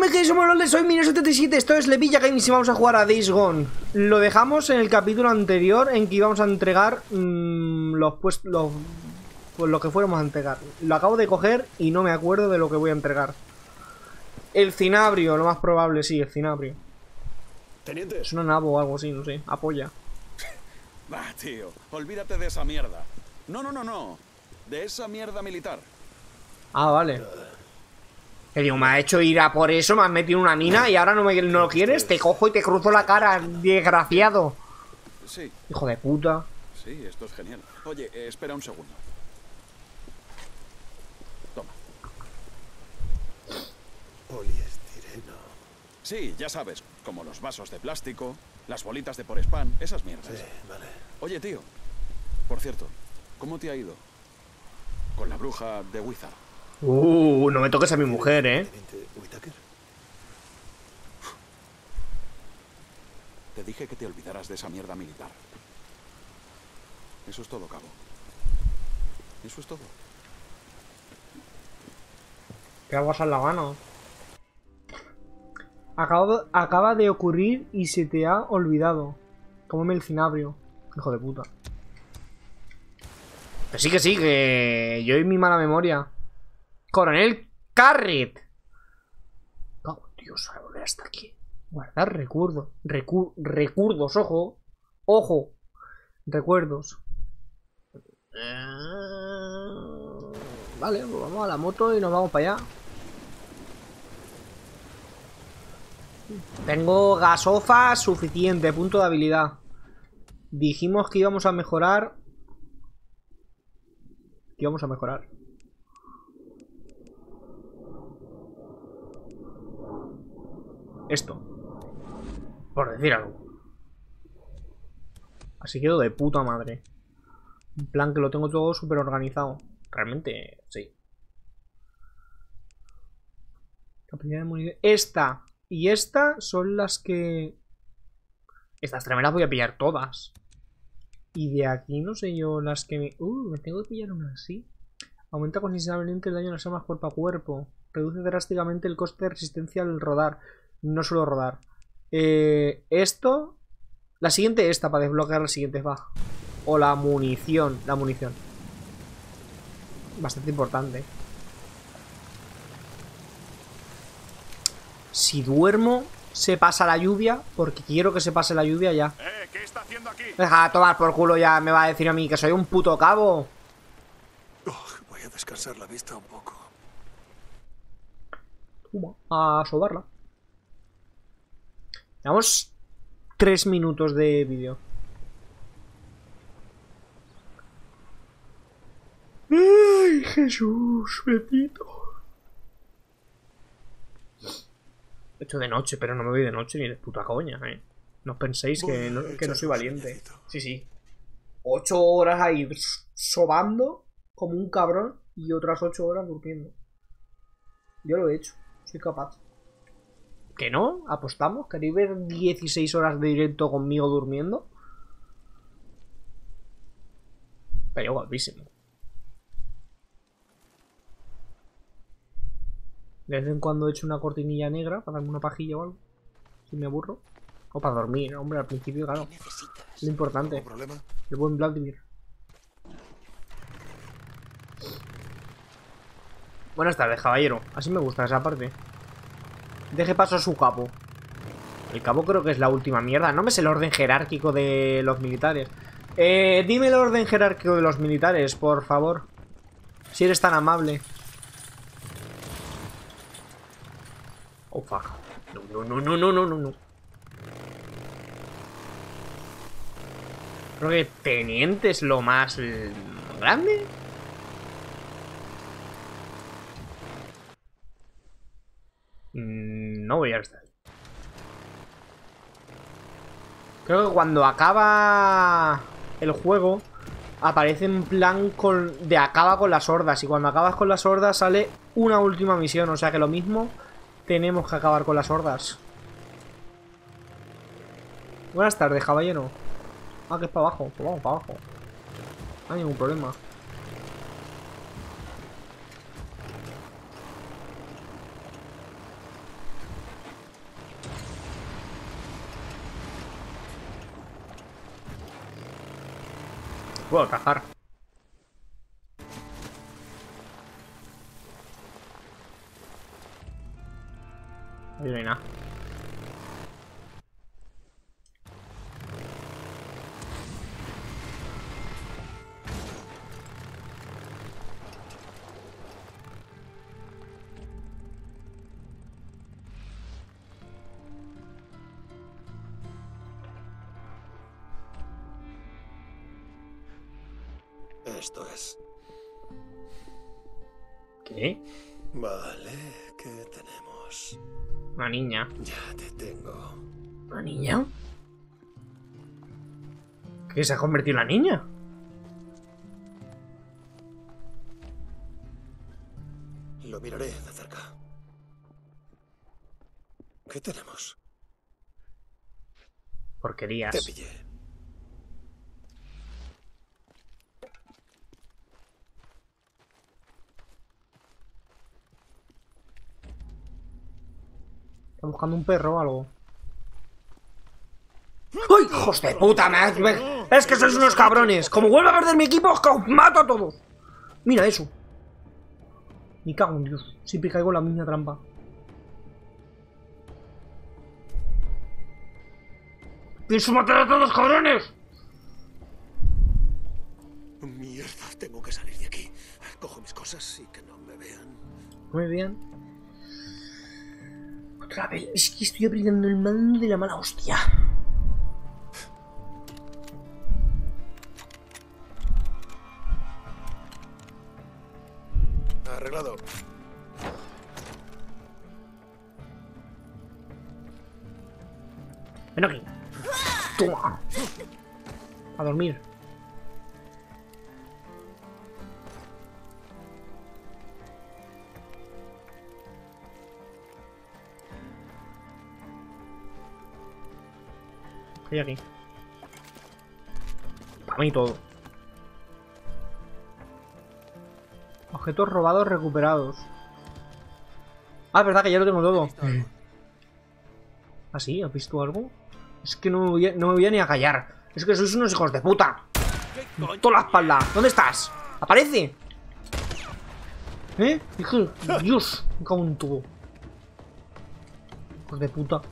me quedéis soy Mino77, esto es Levilla Games y vamos a jugar a Days Gone. Lo dejamos en el capítulo anterior en que íbamos a entregar mmm, los puestos, los, pues lo que fuéramos a entregar. Lo acabo de coger y no me acuerdo de lo que voy a entregar. El cinabrio, lo más probable, sí, el cinabrio. Teniente. Es una nabo o algo así, no sé, apoya. Ah, tío, olvídate de esa mierda. No, no, no, no. De esa mierda militar. Ah, vale. Que digo, me ha hecho ir a por eso, me has metido en una mina y ahora no, me, no lo quieres. Te cojo y te cruzo la cara, desgraciado. Sí. Hijo de puta. Sí, esto es genial. Oye, eh, espera un segundo. Toma. Poliestireno. Sí, ya sabes, como los vasos de plástico, las bolitas de por spam, esas mierdas. Sí, vale. Oye, tío. Por cierto, ¿cómo te ha ido? Con la bruja de Wizard. Uh, no me toques a mi mujer, eh. Te dije que te olvidaras de esa mierda militar. Eso es todo, cabo. Eso es todo. ¿Qué aguas en la mano? Acaba, acaba de ocurrir y se te ha olvidado. Cómeme el cinabrio. Hijo de puta. Que sí, que sí, que yo y mi mala memoria. Coronel Carret. Oh, Dios, a volver hasta aquí. Guardar recuerdo. Recu recuerdos, ojo. Ojo. Recuerdos. Eh, Vale, pues vamos a la moto y nos vamos para allá. Tengo gasofa suficiente, punto de habilidad. Dijimos que íbamos a mejorar. Que íbamos a mejorar. Esto. Por decir algo. Así quedo de puta madre. En plan que lo tengo todo súper organizado. Realmente, sí. Capacidad de munición. Esta y esta son las que... Estas tres voy a pillar todas. Y de aquí no sé yo las que me... Uh, me tengo que pillar una así. Aumenta considerablemente el daño en las armas cuerpo a cuerpo. Reduce drásticamente el coste de resistencia al rodar. No suelo rodar. Eh, esto... La siguiente esta para desbloquear las siguientes va. O la munición. La munición. Bastante importante. Si duermo, se pasa la lluvia. Porque quiero que se pase la lluvia ya. Eh, ¿qué está haciendo aquí? Deja de tomar por culo ya. Me va a decir a mí que soy un puto cabo. Oh, voy a descansar la vista un poco. Toma, A sobarla. Llevamos tres minutos de vídeo. ¡Ay, Jesús, bendito! He hecho de noche, pero no me voy de noche ni de puta coña, eh. No os penséis que no, que no soy valiente. Sí, sí. Ocho horas ahí sobando como un cabrón y otras ocho horas durmiendo. Yo lo he hecho, soy capaz. ¿Que no? ¿Apostamos? ¿Queréis ver 16 horas de directo conmigo durmiendo? Pero guapísimo. De vez en cuando he hecho una cortinilla negra para darme una pajilla o algo. Si me aburro. O para dormir, hombre, al principio, claro. Lo importante. ¿Algún problema? El buen Vladimir. Buenas tardes, caballero. Así me gusta esa parte. Deje paso a su cabo. El cabo creo que es la última mierda. No me sé el orden jerárquico de los militares. Eh, dime el orden jerárquico de los militares, por favor. Si eres tan amable. Oh, fuck. No, no, no, no, no, no, no. Creo que teniente es lo más grande. Mm, No voy a estar. Creo que cuando acaba el juego aparece en plan con, de acaba con las hordas y cuando acabas con las hordas sale una última misión, o sea que lo mismo tenemos que acabar con las hordas. Buenas tardes, caballero. Ah, que es para abajo. Pues vamos para abajo. No hay ningún problema. Puedo cazar. Ahí no hay nada. ¿Qué? Vale, ¿qué tenemos? Una niña. Ya te tengo. ¿Una niña? ¿Qué se ha convertido en la niña? Lo miraré de cerca. ¿Qué tenemos? Porquerías. Te pillé. Está buscando un perro o algo. ¡Ay, hijos de puta! me- me- Es que sois unos cabrones. Como vuelva a perder mi equipo, os mato a todos. Mira eso. Me cago en Dios. Siempre caigo en la misma trampa. ¡Pienso matar a todos, cabrones! Mierda, tengo que salir de aquí. Cojo mis cosas y que no me vean. Muy bien. Otra vez. Es que estoy aprendiendo el mando de la mala hostia. Arreglado. Ven aquí. Toma. A dormir. Estoy aquí. Para mí todo. Objetos robados recuperados. Ah, verdad que ya lo tengo todo. ¿Ah, sí? ¿Has visto algo? Es que no me, voy a, no me voy a ni a callar. Es que sois unos hijos de puta. Toda la espalda. ¿Dónde estás? ¡Aparece! ¿Eh? Hijo, Dios. Me cago en todo. Hijos de puta.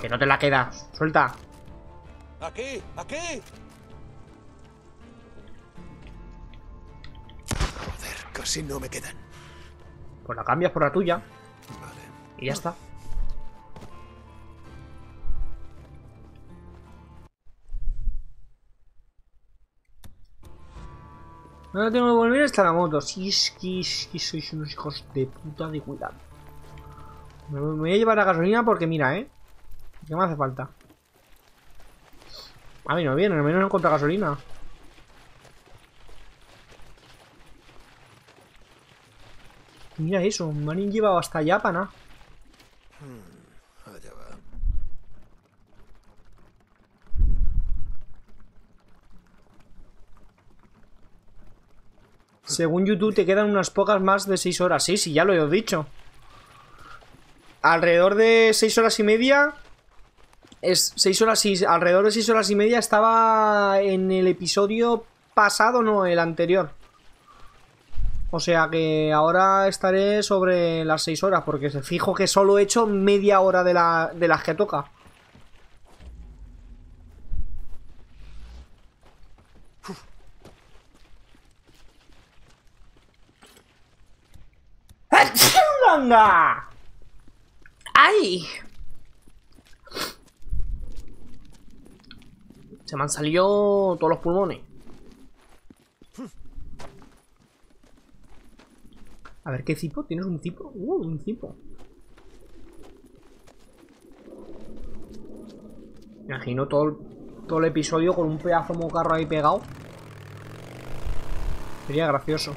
Que no te la quedas. Suelta. ¡Aquí! ¡Aquí! Joder, casi no me quedan. Pues la cambias por la tuya. Vale. Y ya está. Ahora tengo que volver hasta la moto. Si es que, es que sois unos hijos de puta de cuidado. Me me voy a llevar la gasolina porque mira, ¿eh? ¿Qué me hace falta? A mí no viene, al menos no encuentro gasolina. Mira eso, me han llevado hasta allá para nada. Allá va. Según YouTube te quedan unas pocas más de 6 horas. Sí, sí, ya lo he dicho. Alrededor de 6 horas y media. Es 6 horas y. Alrededor de 6 horas y media estaba en el episodio pasado, no, el anterior. O sea que ahora estaré sobre las 6 horas, porque se fijo que solo he hecho media hora de, la, de las que toca. ¡Ay! Se me han salido todos los pulmones. A ver, ¿qué cipo? ¿Tienes un cipo? Uh, un cipo. Me imagino todo el, todo el episodio con un pedazo de mocarro ahí pegado. Sería gracioso.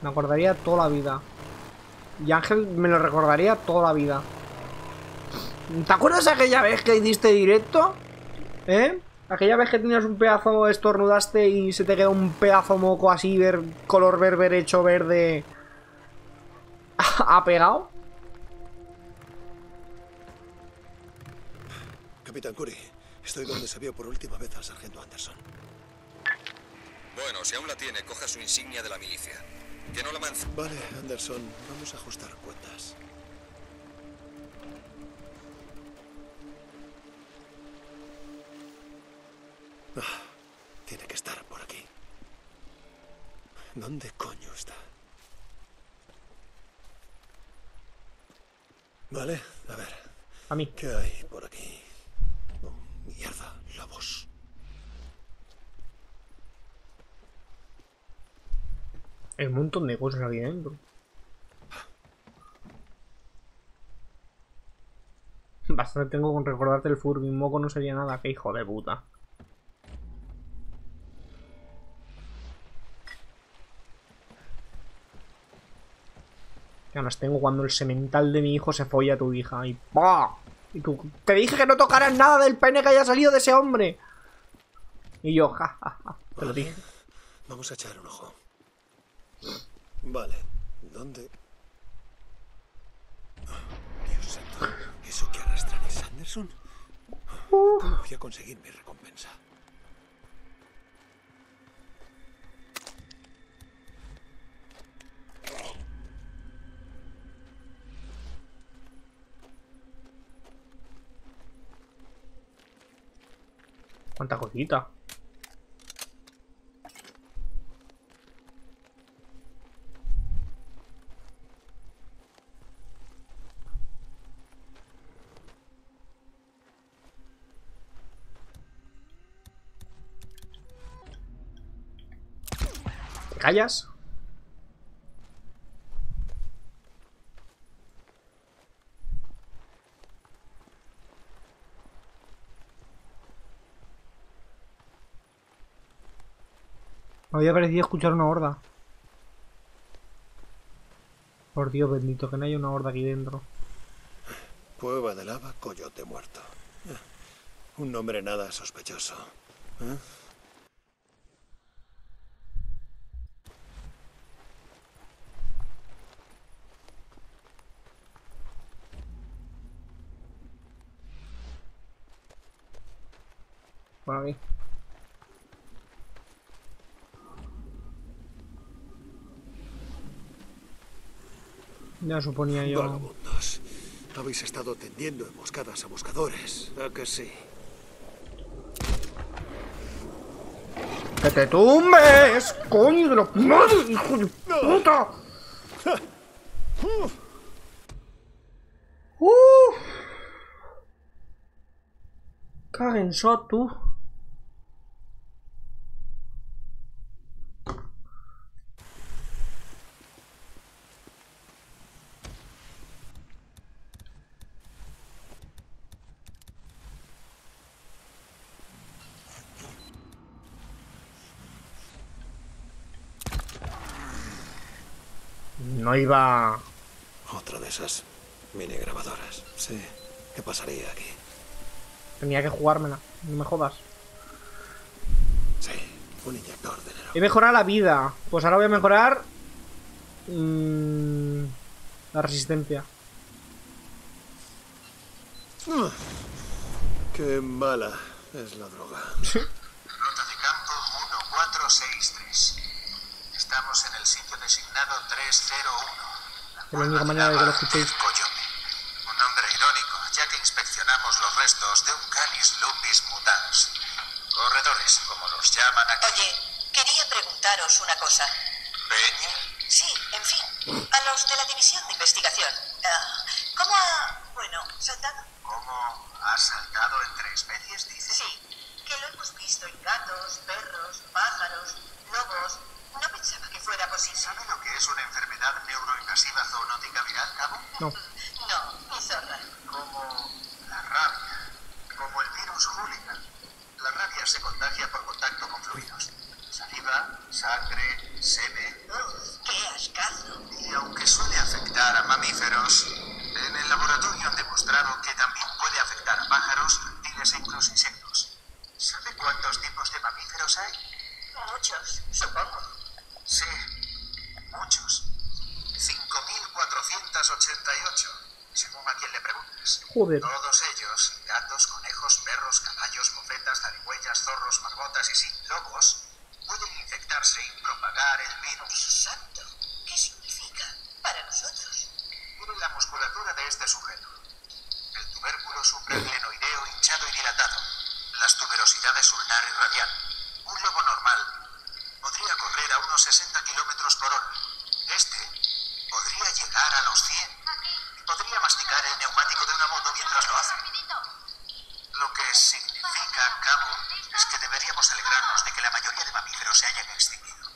Me acordaría toda la vida. Y Ángel me lo recordaría toda la vida. ¿Te acuerdas aquella vez que hiciste directo? ¿Eh? Aquella vez que tenías un pedazo, estornudaste y se te quedó un pedazo moco así, ver, color berberecho verde. ¿Ha pegado? Capitán Curry, estoy donde se vio por última vez al sargento Anderson. Bueno, si aún la tiene, coja su insignia de la milicia. Que no la mance. Vale, Anderson, vamos a ajustar cuentas. Ah, tiene que estar por aquí. ¿Dónde coño está? Vale, a ver. A mí. ¿Qué hay por aquí? Oh, mierda, lobos. Hay un montón de cosas aquí dentro. Bastante tengo con recordarte el fur. Mi moco no sería nada. Que hijo de puta. Ganas tengo cuando el semental de mi hijo se folla a tu hija. Y ¡pah! Y tú, te dije que no tocaras nada del pene que haya salido de ese hombre. Y yo, ja, ja, ja. Te lo dije. Vamos a echar un ojo. Vale, ¿dónde? Dios santo, ¿eso que arrastran es Sanderson? ¿Cómo voy a conseguir mi recompensa? Cuánta cosita. ¿Te callas? Había escuchar una horda. Por Dios bendito, que no haya una horda aquí dentro. Cueva de lava, coyote muerto. Un nombre nada sospechoso. ¿eh? Por aquí. Ya suponía yo. Vagabundos. Habéis estado tendiendo emboscadas a buscadores. ¿A que sí? ¡Que te tumbes! ¡Coño de la madre, hijo de puta! ¡Uf! Caguen shot, tú. No iba... Otra de esas mini grabadoras. Sí. ¿Qué pasaría aquí? Tenía que jugármela. No me jodas. Sí, un inyector de He mejorado la vida. Pues ahora voy a mejorar... mm, la resistencia. Ah, Qué mala es la droga. Ruta de campo 1463. Estamos en el sitio designado 301. Es la única manera de que lo. Coyote. Un nombre irónico, ya que inspeccionamos los restos de un Canis lupus mutans. Corredores, como los llaman aquí. Oye, quería preguntaros una cosa. Peña. Sí, en fin, a los de la división de investigación. ah, ¿Cómo ha, bueno, saltado? ¿Cómo ha saltado entre especies, dices? Sí, que lo hemos visto en gatos, perros, pájaros, lobos. No pensaba que fuera posible. ¿Sabe lo que es una enfermedad neuroinvasiva zoonótica viral, Cabo? No. No, mi zorra. Como la rabia, como el virus hooligan. La rabia se contagia por contacto con fluidos. Saliva, semen. Uf, qué ascazo. Y aunque suele afectar a mamíferos, en el laboratorio han demostrado que también puede afectar a pájaros, reptiles e incluso insectos. ¿Sabe cuántos tipos de mamíferos hay? Muchos, supongo. Sí, muchos. 5.488, según a quien le preguntes. Joder. Todos ellos, gatos, conejos conejos, perros, caballos, mofetas, zarigüeyas, zorros, marmotas y sí, lobos pueden infectarse y propagar el virus. Santo, ¿qué significa para nosotros? Miren la musculatura de este sujeto. El tubérculo supraglenoideo hinchado y dilatado. Las tuberosidades ulnar y radial. Un lobo normal podría correr a unos 60 kilómetros por hora. Este podría llegar a los 100. Podría masticar el neumático de una moto mientras lo hace. Lo que significa, cabo, es que deberíamos alegrarnos de que la mayoría de mamíferos se hayan extinguido.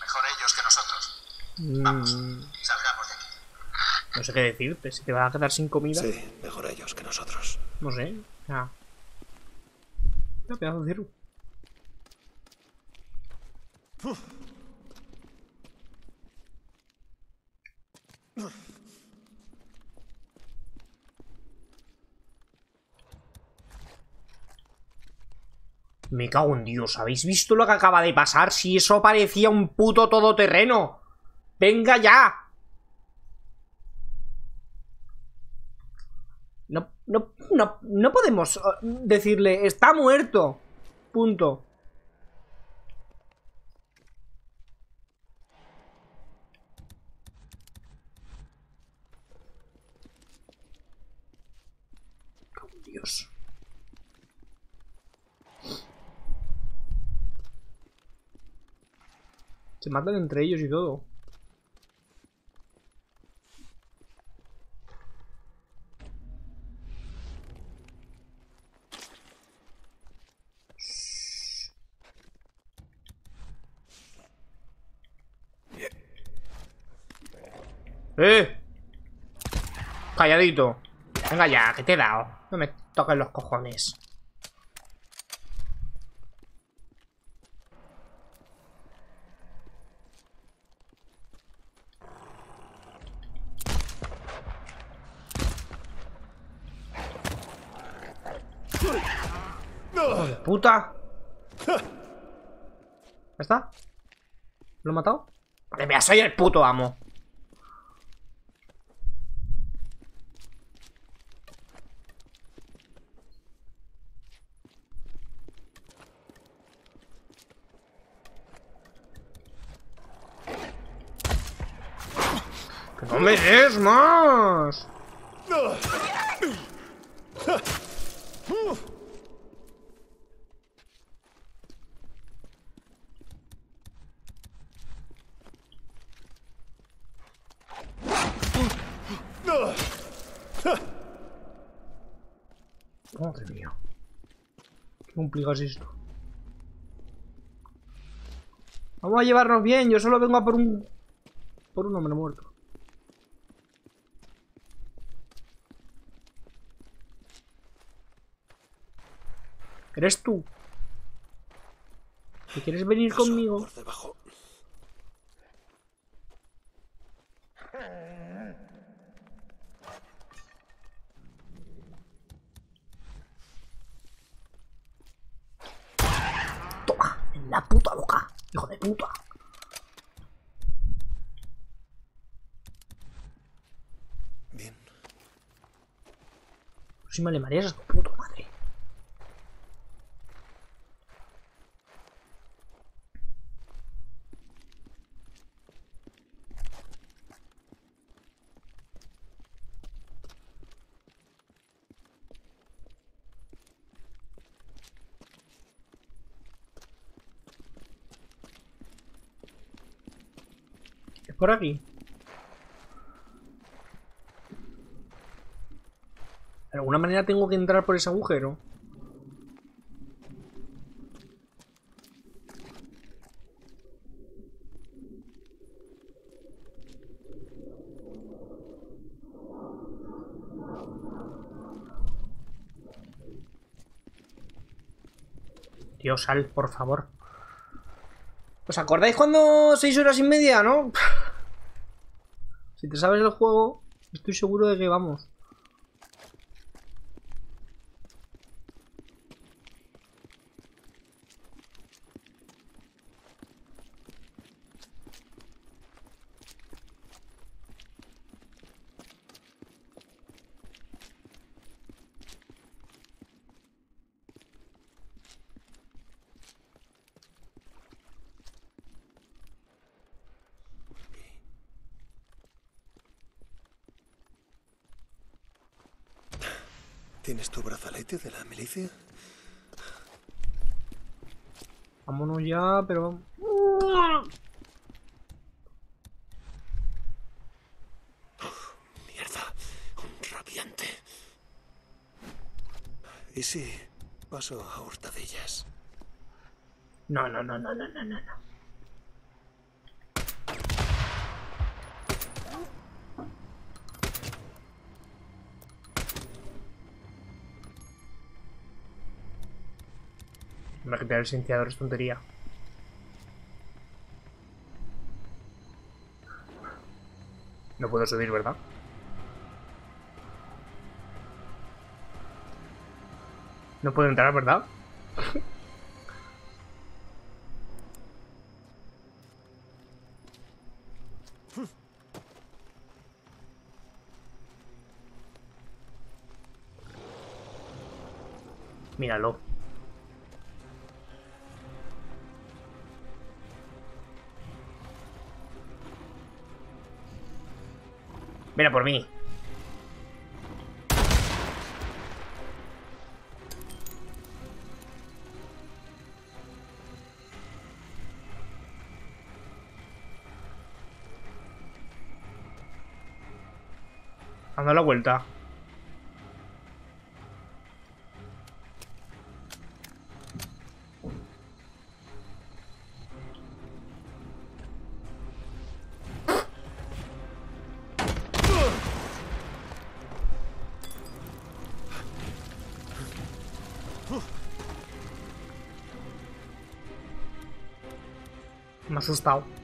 Mejor ellos que nosotros. Vamos, Mm, salgamos de aquí. no sé qué decirte. Si te vas a quedar sin comida, Sí, mejor ellos que nosotros. no sé. Qué pedazo de ciervo. Me cago en Dios, ¿habéis visto lo que acaba de pasar? Si eso parecía un puto todoterreno. ¡Venga ya! No, no, no, podemos uh, decirle, está muerto. Punto. Se matan entre ellos y todo. ¡Eh! Calladito. Venga ya, que te he dado. No me toques los cojones. ¡Hijo de puta! ¿Ya está? ¿Lo he matado? Vale, mira, soy el puto amo. No me des más! Madre mía. Qué complicado es esto. Vamos a llevarnos bien, yo solo vengo a por un... Por un hombre muerto. ¿Eres tú? ¿Que quieres venir conmigo? Por debajo. Toma, en la puta boca, hijo de puta. Bien. Si me le mareas puta madre. Es por aquí. De alguna manera tengo que entrar por ese agujero. Dios, sal, por favor. ¿Os acordáis cuando seis horas y media, no? Si te sabes el juego, estoy seguro de que vamos. ¿Tienes de la milicia? Vámonos ya, pero... Mierda, un rabiante. ¿Y si paso a hurtadillas? No, no, no, no, no, no, no. Que tener el silenciador es tontería. No puedo subir, ¿verdad? No puedo entrar, ¿verdad? Míralo. Mira por mí. Anda la vuelta. Me ha asustado.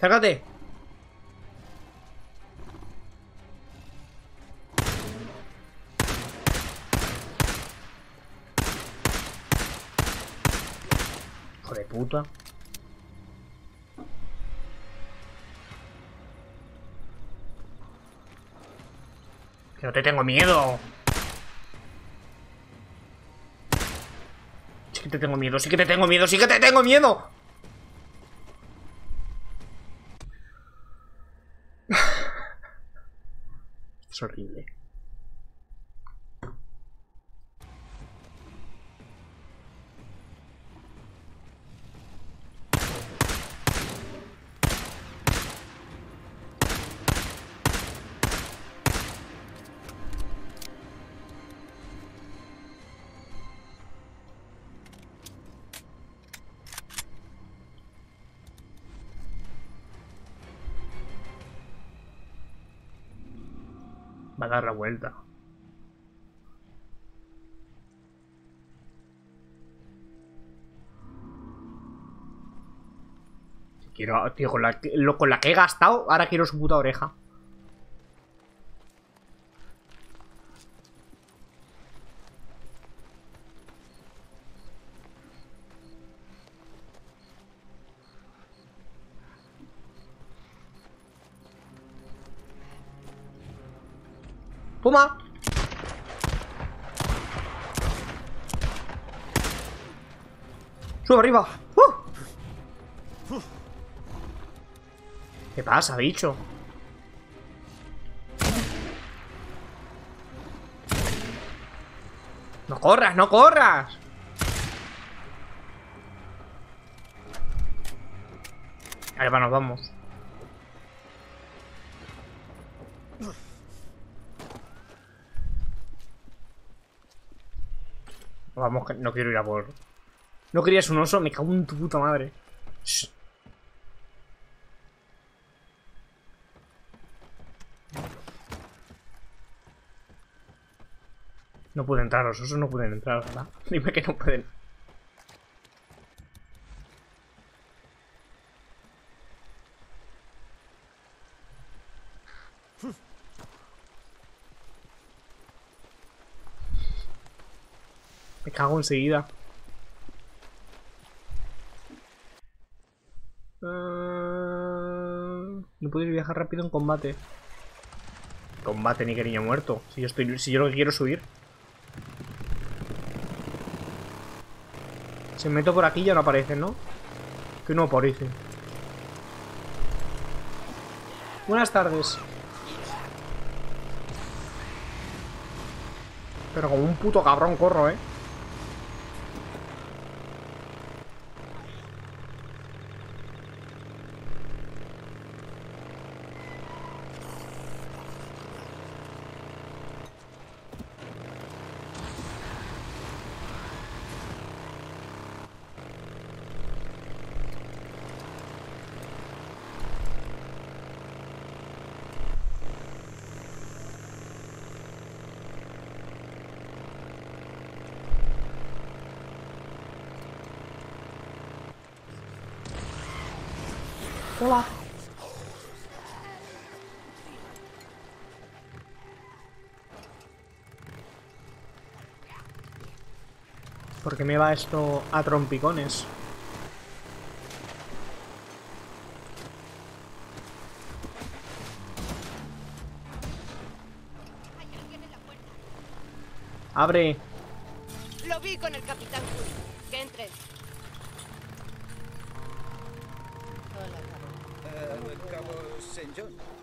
¡Cárgate! Hijo de puta. Que no te tengo miedo. Sí que te tengo miedo, sí que te tengo miedo, sí que te tengo miedo. Va a dar la vuelta. Quiero, tío, lo- con la que he gastado, ahora quiero su puta oreja. ¡Toma! ¡Sube arriba! ¡Uh! ¿Qué pasa, bicho? ¡No corras, no corras! Ahí va, nos vamos. Vamos, no quiero ir a por... ¿No querías un oso? Me cago en tu puta madre. Shh. No pueden entrar, los osos no pueden entrar, ¿verdad? Dime que no pueden. Me cago enseguida. Ah, no puedes viajar rápido en combate. Combate ni niño muerto. Si yo estoy. Si yo lo que quiero es subir. Si me meto por aquí ya no aparece, ¿no? Que no aparece. Buenas tardes. Pero como un puto cabrón corro, ¿eh? Hola. ¿Por qué me va esto a trompicones? Abre. Lo vi con el capitán. Que entre. Hola, Cabo. Cabo St. John.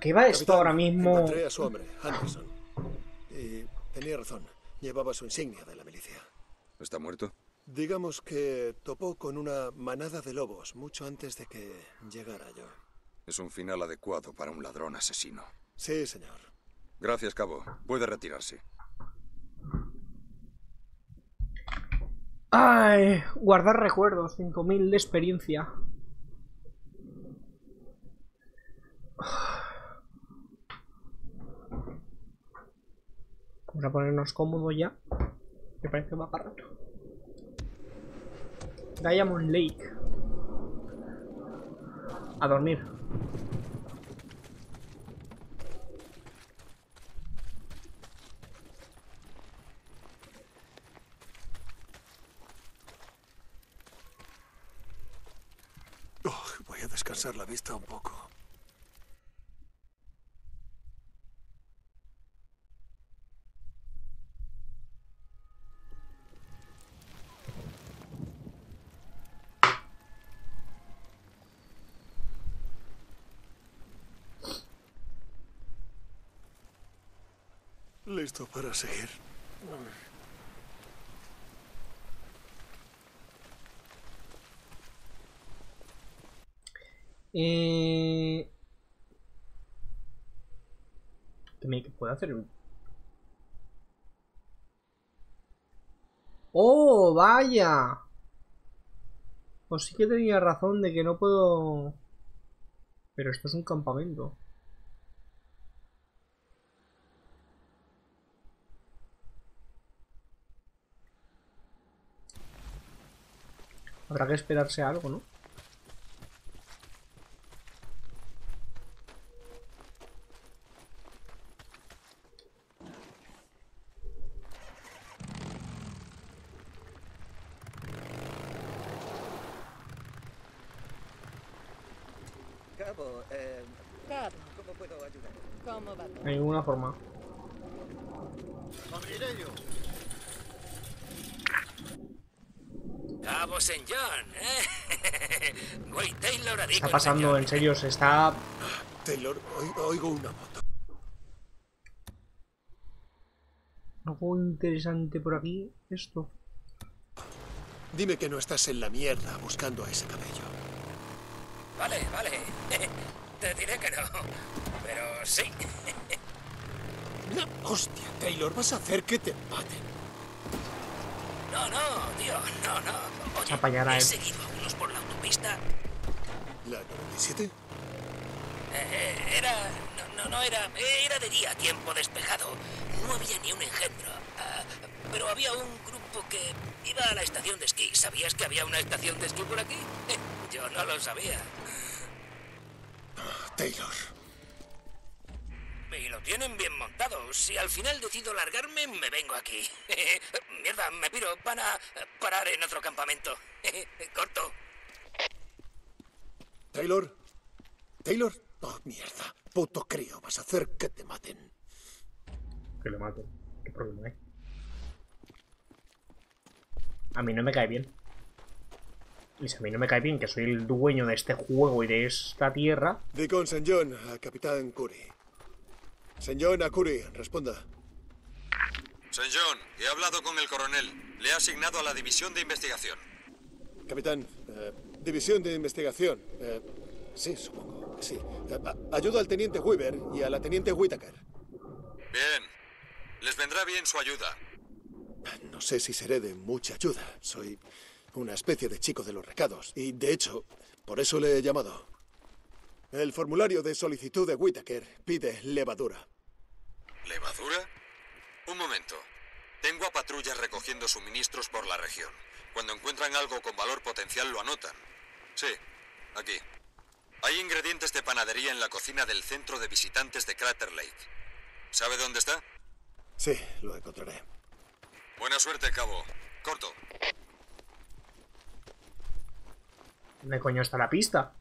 Qué va esto Capitán, ahora mismo? Encontré a su hombre, Anderson. Y tenía razón. Llevaba su insignia de la milicia. ¿Está muerto? Digamos que topó con una manada de lobos mucho antes de que llegara yo. Es un final adecuado para un ladrón asesino. Sí, señor. Gracias, cabo. Puede retirarse. Ay, guardar recuerdos, 5000 de experiencia. Vamos a ponernos cómodos ya. Me parece más barato. Diamond Lake. A dormir. Oh, voy a descansar la vista un poco. Para seguir. Eh... ¿Qué me qué puedo hacer? ¡Oh, vaya! Pues sí que tenía razón de que no puedo... Pero esto es un campamento. Habrá que esperarse algo, ¿no? Cabo, eh, Cabo, ¿cómo puedo ayudar? ¿cómo va todo? De ninguna forma. Cabo St. John, ¿eh? Güey, Taylor Está pasando, en serio, se está... Taylor, oi- oigo una moto. Algo interesante por aquí. Esto. Dime que no estás en la mierda buscando a ese cabello. Vale, vale. Te diré que no. Pero sí. Hostia, Taylor, vas a hacer que te maten. No, no, tío, no, no. Oye, he seguido a unos por la autopista. ¿La 97? Eh, eh, era... No, no, no era... Era de día, tiempo despejado. No había ni un engendro. Ah, pero había un grupo que iba a la estación de esquí. ¿Sabías que había una estación de esquí por aquí? Yo no lo sabía. Taylor. Y lo tienen bien montado. Si al final decido largarme, me vengo aquí. Mierda, me piro. Van a parar en otro campamento. Corto. ¿Taylor? ¿Taylor? Oh, mierda. Puto crío, vas a hacer que te maten. Que lo mato. ¿Qué problema hay? A mí no me cae bien. Y si a mí no me cae bien que soy el dueño de este juego y de esta tierra, Di con St. John a Capitán Curry. St. John a Curry, responda. St. John, he hablado con el coronel. Le he asignado a la división de investigación. Capitán, eh, División de Investigación. Eh, sí, supongo sí. Eh, ayudo al teniente Weaver y a la teniente Whittaker. Bien. Les vendrá bien su ayuda. No sé si seré de mucha ayuda. Soy una especie de chico de los recados. Y, de hecho, por eso le he llamado. El formulario de solicitud de Whittaker pide levadura. ¿Levadura? Un momento. Tengo a patrullas recogiendo suministros por la región. Cuando encuentran algo con valor potencial lo anotan. Sí, aquí. Hay ingredientes de panadería en la cocina del centro de visitantes de Crater Lake. ¿Sabe dónde está? Sí, lo encontraré. Buena suerte, cabo. Corto. ¿dónde coño está la pista?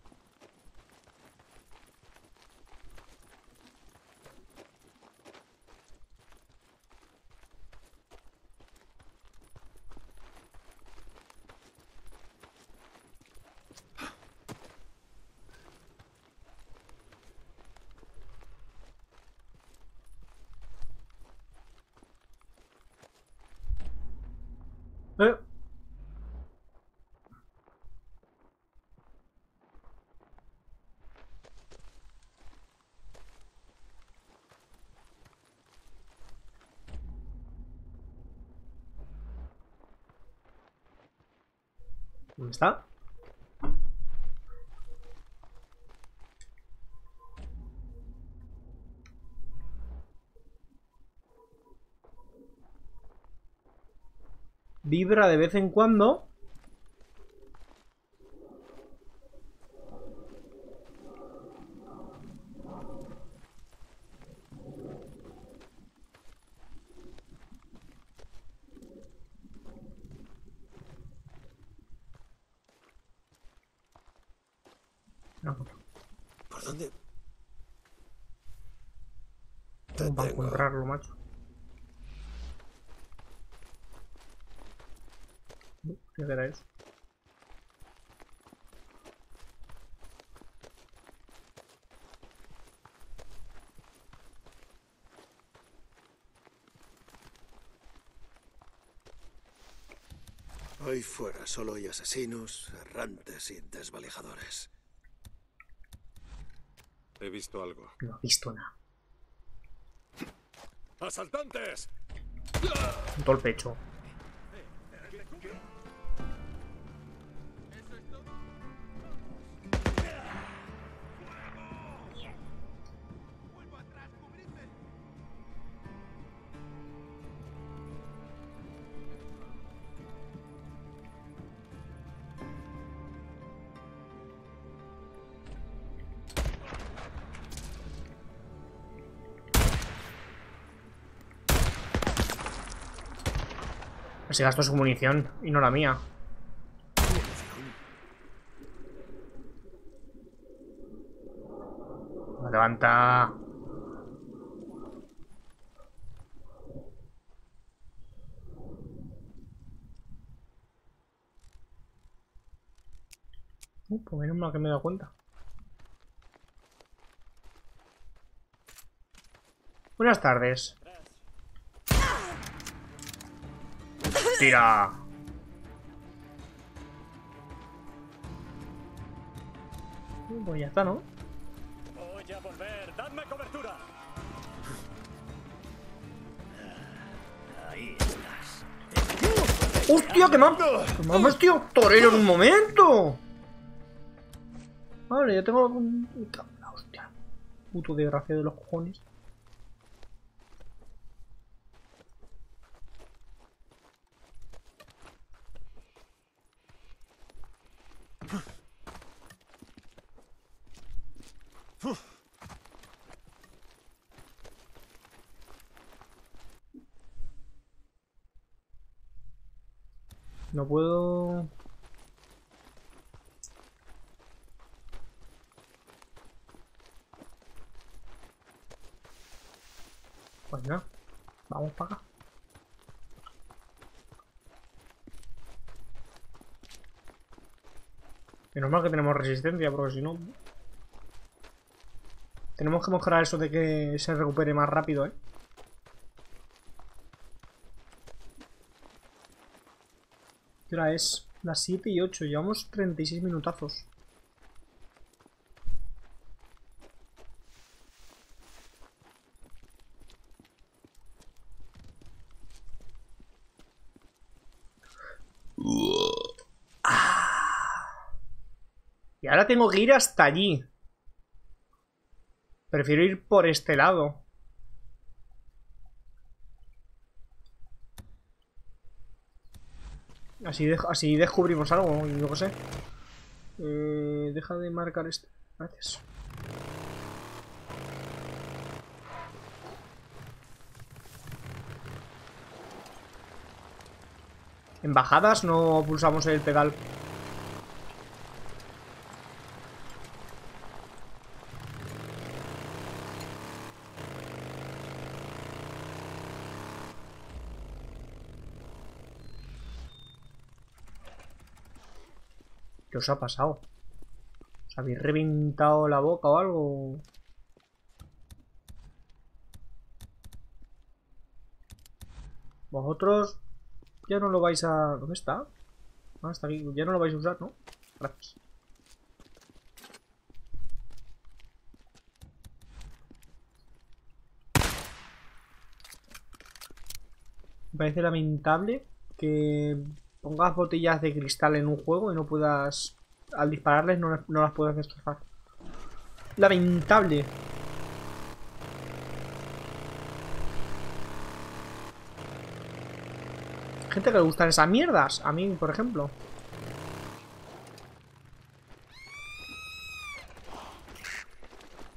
¿Dónde está? Vibra de vez en cuando. No, ¿Por dónde? Te ¿Cómo para tengo. encontrarlo, macho? No, ¿Qué era eso? Ahí fuera solo hay asesinos, errantes y desvalijadores. He visto algo. No he visto nada. ¡Asaltantes! Todo el pecho. Se gastó su munición y no la mía. Levanta. Uh, pues menos mal que me he dado cuenta. Buenas tardes. Tira. Uh, Pues ya está, ¿no? Voy a volver. ¡Dadme cobertura! ¡Hostia, que me han... que me han vestido torero en un momento! Vale, ya tengo... la hostia. Puto desgraciado de los cojones. No puedo... Pues no. Vamos para acá. Menos mal que tenemos resistencia, porque si no... Tenemos que mejorar eso de que se recupere más rápido, ¿eh? ¿Qué hora es? Las 7 y 8, llevamos 36 minutazos. Y ahora tengo que ir hasta allí. Prefiero ir por este lado. Así, de- así descubrimos algo, yo qué sé. Eh, deja de marcar este. Gracias. En bajadas no pulsamos el pedal. ¿Qué os ha pasado? ¿Os habéis reventado la boca o algo? Vosotros ya no lo vais a... ¿Dónde está? Ah, está aquí. Ya no lo vais a usar, ¿no? Me parece lamentable que pongas botellas de cristal en un juego y no puedas... Al dispararles no, no las puedas destrozar. Lamentable. Gente que le gustan esas mierdas. A mí, por ejemplo.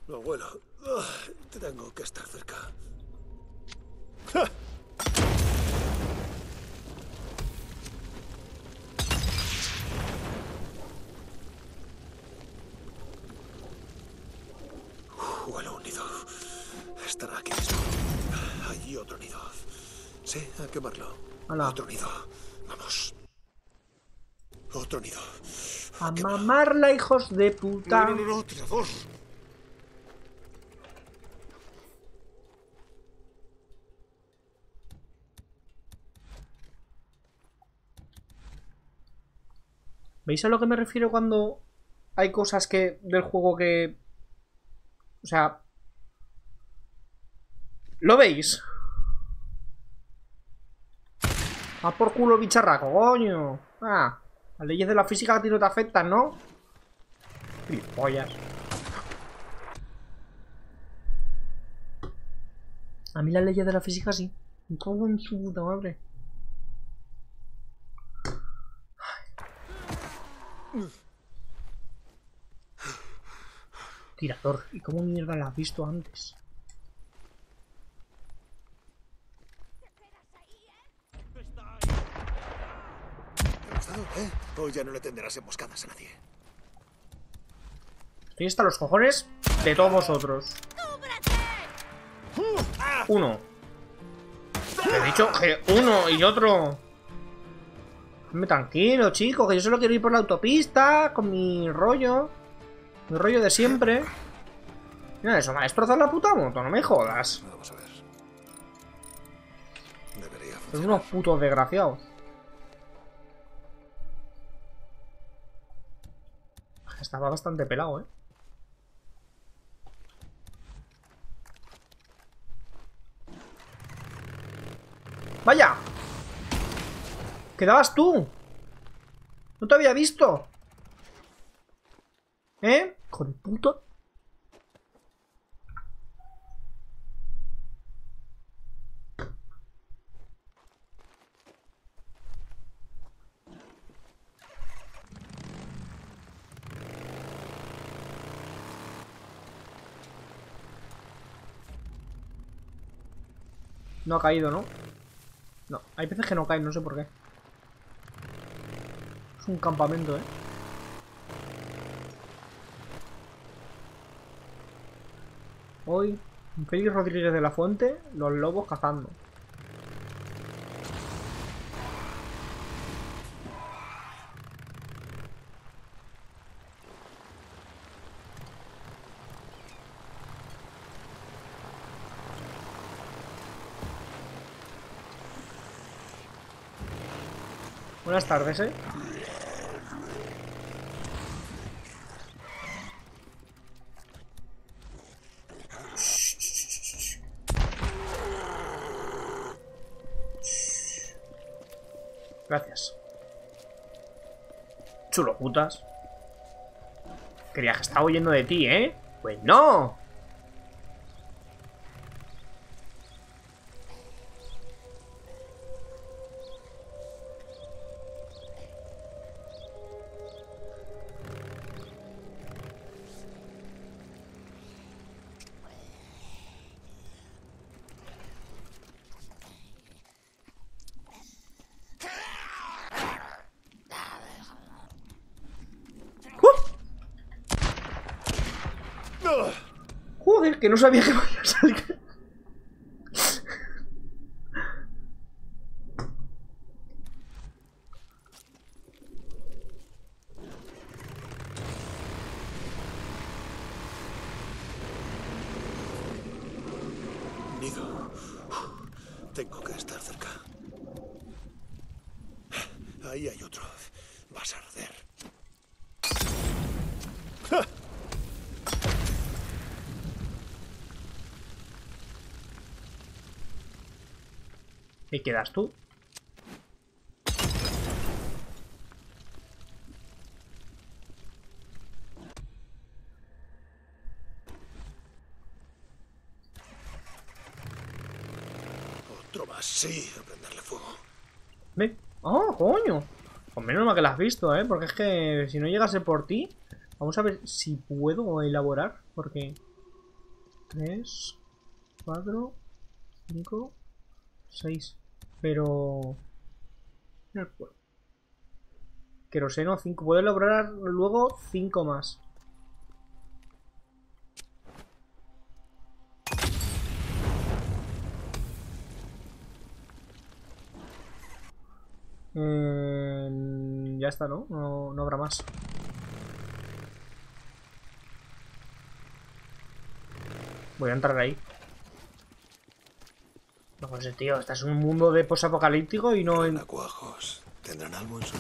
Lo huelo. Ah, Tengo que estar cerca. Huelo un nido. Estará aquí mismo. Hay otro nido. Sí, a quemarlo. Ala. Otro nido. Vamos. Otro nido. A mamarla, hijos de puta. No, no, no, no, tirador. ¿Veis a lo que me refiero cuando hay cosas que del juego que... O sea... ¿Lo veis? A por culo bicharraco, coño. Ah, las leyes de la física a ti no te afectan, ¿no? Gilipollas. A mí las leyes de la física sí. Me cago en su puta madre. Tirador. ¿Y cómo mierda la has visto antes? ¿Te ha gustado, eh? Hoy ya no le tenderás emboscadas a nadie. Aquí están los cojones de todos vosotros. Uno. Te he dicho que uno y otro. Dame tranquilo, chicos, que yo solo quiero ir por la autopista con mi rollo. Mi rollo de siempre. Mira, eso me ha destrozado la puta moto, no me jodas. Vamos a ver. Debería Son unos putos desgraciados. Estaba bastante pelado, ¿eh? ¡Vaya! ¿Quedabas tú? No te había visto. ¿Eh? Hijo de puta. No ha caído, ¿no? No, hay veces que no caen, no sé por qué. Es un campamento, ¿eh? Hoy, Félix Rodríguez de la Fuente, los lobos cazando. Buenas tardes, ¿eh? Gracias. Chulo putas. Creía que estaba huyendo de ti, ¿eh? Pues no. Joder, que no sabía que podía salir. Nido. Tengo que estar cerca. Ahí hay otro. Vas a arder. ¿Y quedas tú? Otro más. Sí, a prenderle fuego. Ve. ¡Oh, coño! Pues menos mal que la has visto, ¿eh? Porque es que si no llegase por ti... Vamos a ver si puedo elaborar. Porque... 3, 4, 5, 6. Pero... No puedo. Queroseno 5. Puedo elaborar luego 5 más. Eh, ya está, ¿no? ¿no? No habrá más. Voy a entrar ahí. No sé, tío. Estás en un mundo de posapocalíptico y no en... Acuajos. ¿Tendrán algo en su...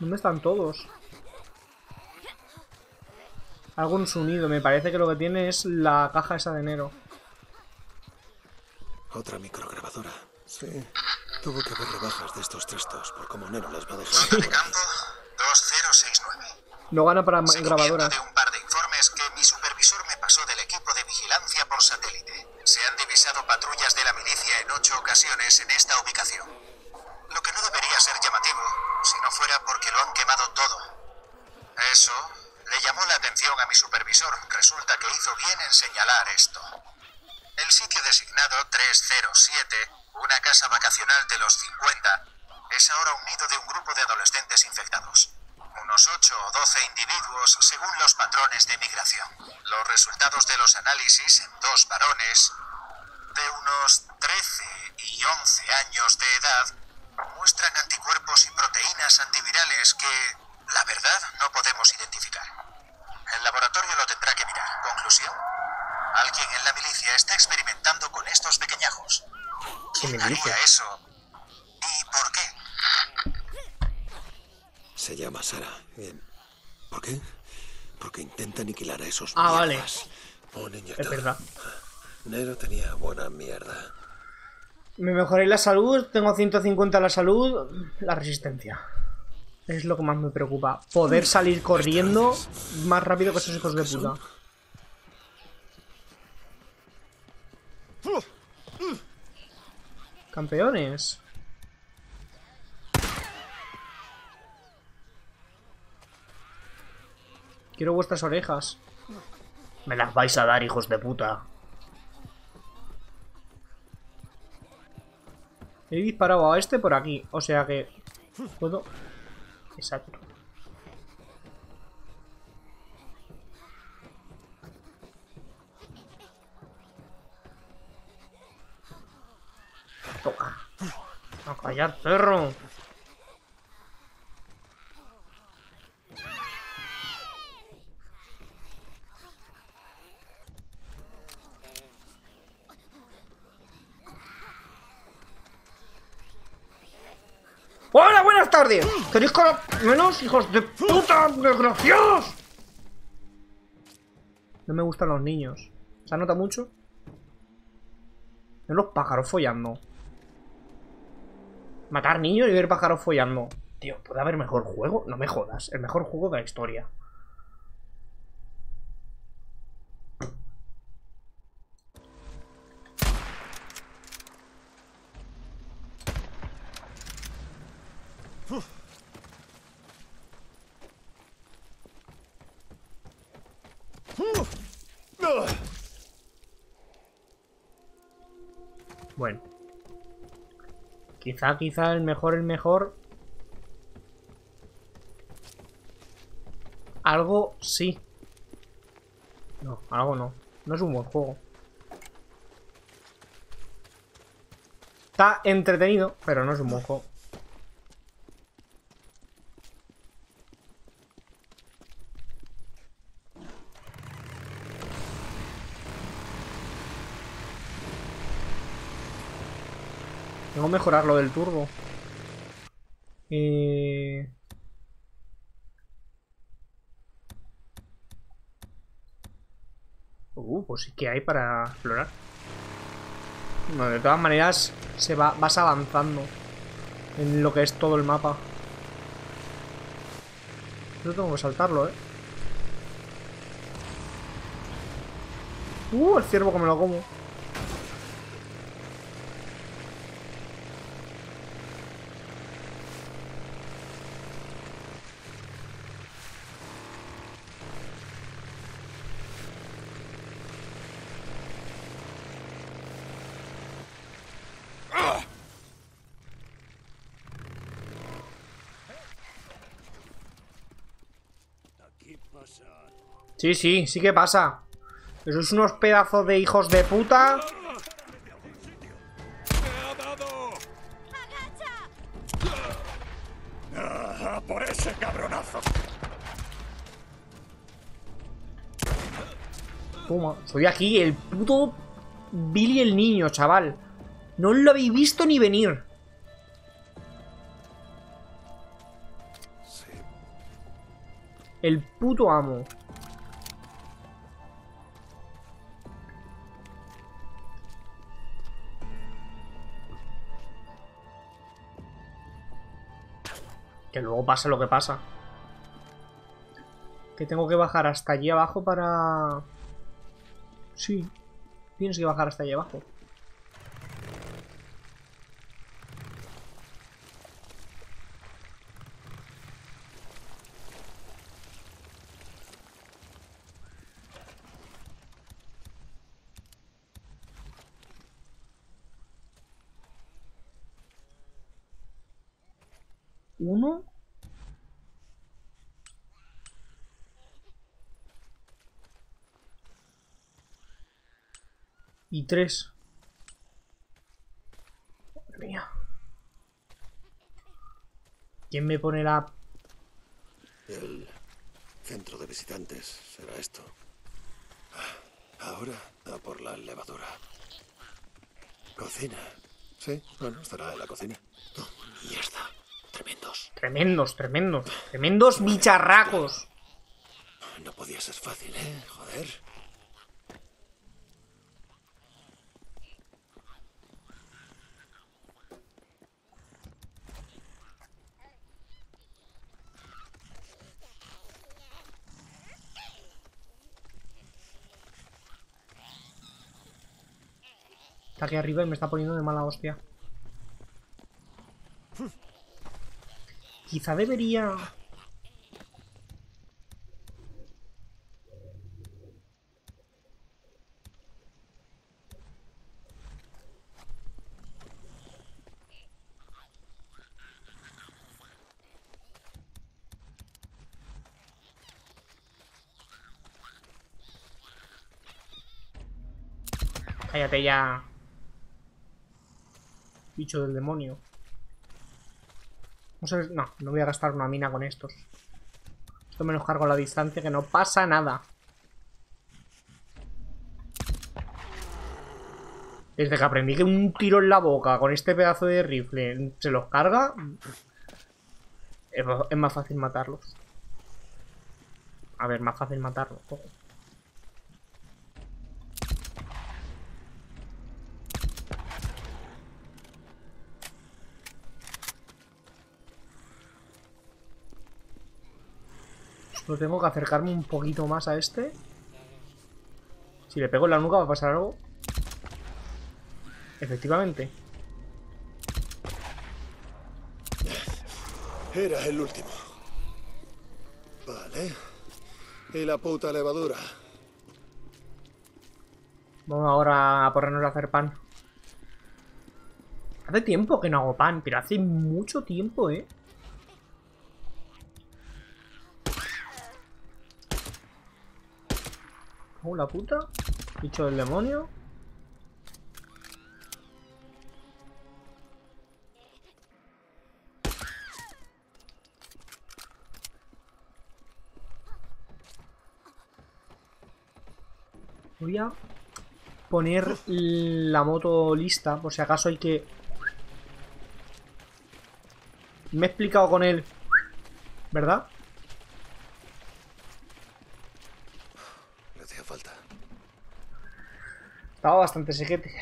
¿Dónde están todos? Algo en su nido. Me parece que lo que tiene es la caja esa de enero. Otra micrograbadora. Sí. Tuvo que de trestos por cómo Nero las va a dejar. por ahí. Campo 2069. No gana para grabadoras. de un par de informes que mi supervisor me pasó del equipo de vigilancia por satélite. Se han divisado patrullas de la milicia en ocho ocasiones en esta ubicación. Lo que no debería ser llamativo, si no fuera porque lo han quemado todo. Eso le llamó la atención a mi supervisor. Resulta que hizo bien en señalar esto. El sitio designado 307, una casa vacacional de los 50, es ahora un nido de un grupo de adolescentes infectados. Unos 8 o 12 individuos según los patrones de migración. Los resultados de los análisis en dos varones de unos 13 y 11 años de edad muestran anticuerpos y proteínas antivirales que, la verdad, no podemos identificar. El laboratorio lo tendrá que mirar. Conclusión. Alguien en la milicia está experimentando con estos pequeñajos. ¿Quién haría eso? ¿Y por qué? Se llama Sara. Bien. ¿Por qué? Porque intenta aniquilar a esos Ah, vale. mierdas. Inyector. Es verdad. Nero tenía buena mierda. Me mejoré la salud, tengo 150 la salud, la resistencia. Es lo que más me preocupa. Poder salir corriendo más rápido que esos hijos de puta. Campeones. Quiero vuestras orejas. Me las vais a dar, hijos de puta. He disparado a este por aquí. O sea que... Puedo... Exacto. Toma. A callar, perro. ¡Hola, buenas tardes! ¿Queréis con menos, hijos de puta, desgraciados? No me gustan los niños. ¿Se nota mucho? Ven los pájaros follando. Matar niños y ver pájaros follando. Tío, ¿puede haber mejor juego? No me jodas. El mejor juego de la historia. Quizá, quizá el mejor, el mejor. Algo sí. No, algo no. No es un buen juego. Está entretenido, pero no es un buen juego. Tengo que mejorar lo del turbo. Eh... Uh, pues sí que hay para explorar. Bueno, de todas maneras, se va, vas avanzando en lo que es todo el mapa. Yo tengo que saltarlo, ¿eh? Uh, el ciervo que me lo como. Sí, sí, sí que pasa. Esos unos pedazos de hijos de puta. Por ese cabronazo. Toma, soy aquí, el puto Billy el niño, chaval. No lo habéis visto ni venir. El puto amo. Que luego pasa lo que pasa. Que tengo que bajar hasta allí abajo para... Sí. Tienes que bajar hasta allí abajo. 23. Madre mía. ¿Quién me pone la...? El centro de visitantes será esto. Ah, ahora a por la levadura. Cocina. Sí, bueno, estará en la cocina. Oh, mierda. Tremendos. Tremendos, tremendos. Tremendos bicharracos. No podía ser fácil, ¿eh? Joder. Aquí arriba y me está poniendo de mala hostia. Quizá debería... Cállate ya. Bicho del demonio. No, sé, no, no voy a gastar una mina con estos. Esto me los cargo a la distancia, que no pasa nada. Desde que aprendí que un tiro en la boca con este pedazo de rifle se los carga, es más fácil matarlos. A ver, más fácil matarlos. Solo tengo que acercarme un poquito más a este. Si le pego en la nuca va a pasar algo. Efectivamente. Era el último. Vale. Y la puta levadura. Vamos ahora a ponernos a hacer pan. Hace tiempo que no hago pan, pero hace mucho tiempo, ¿eh? Oh, la puta. Bicho del demonio. Voy a poner la moto lista, por si acaso hay que... Me he explicado con él, ¿verdad? Le hacía falta. Estaba bastante sequete.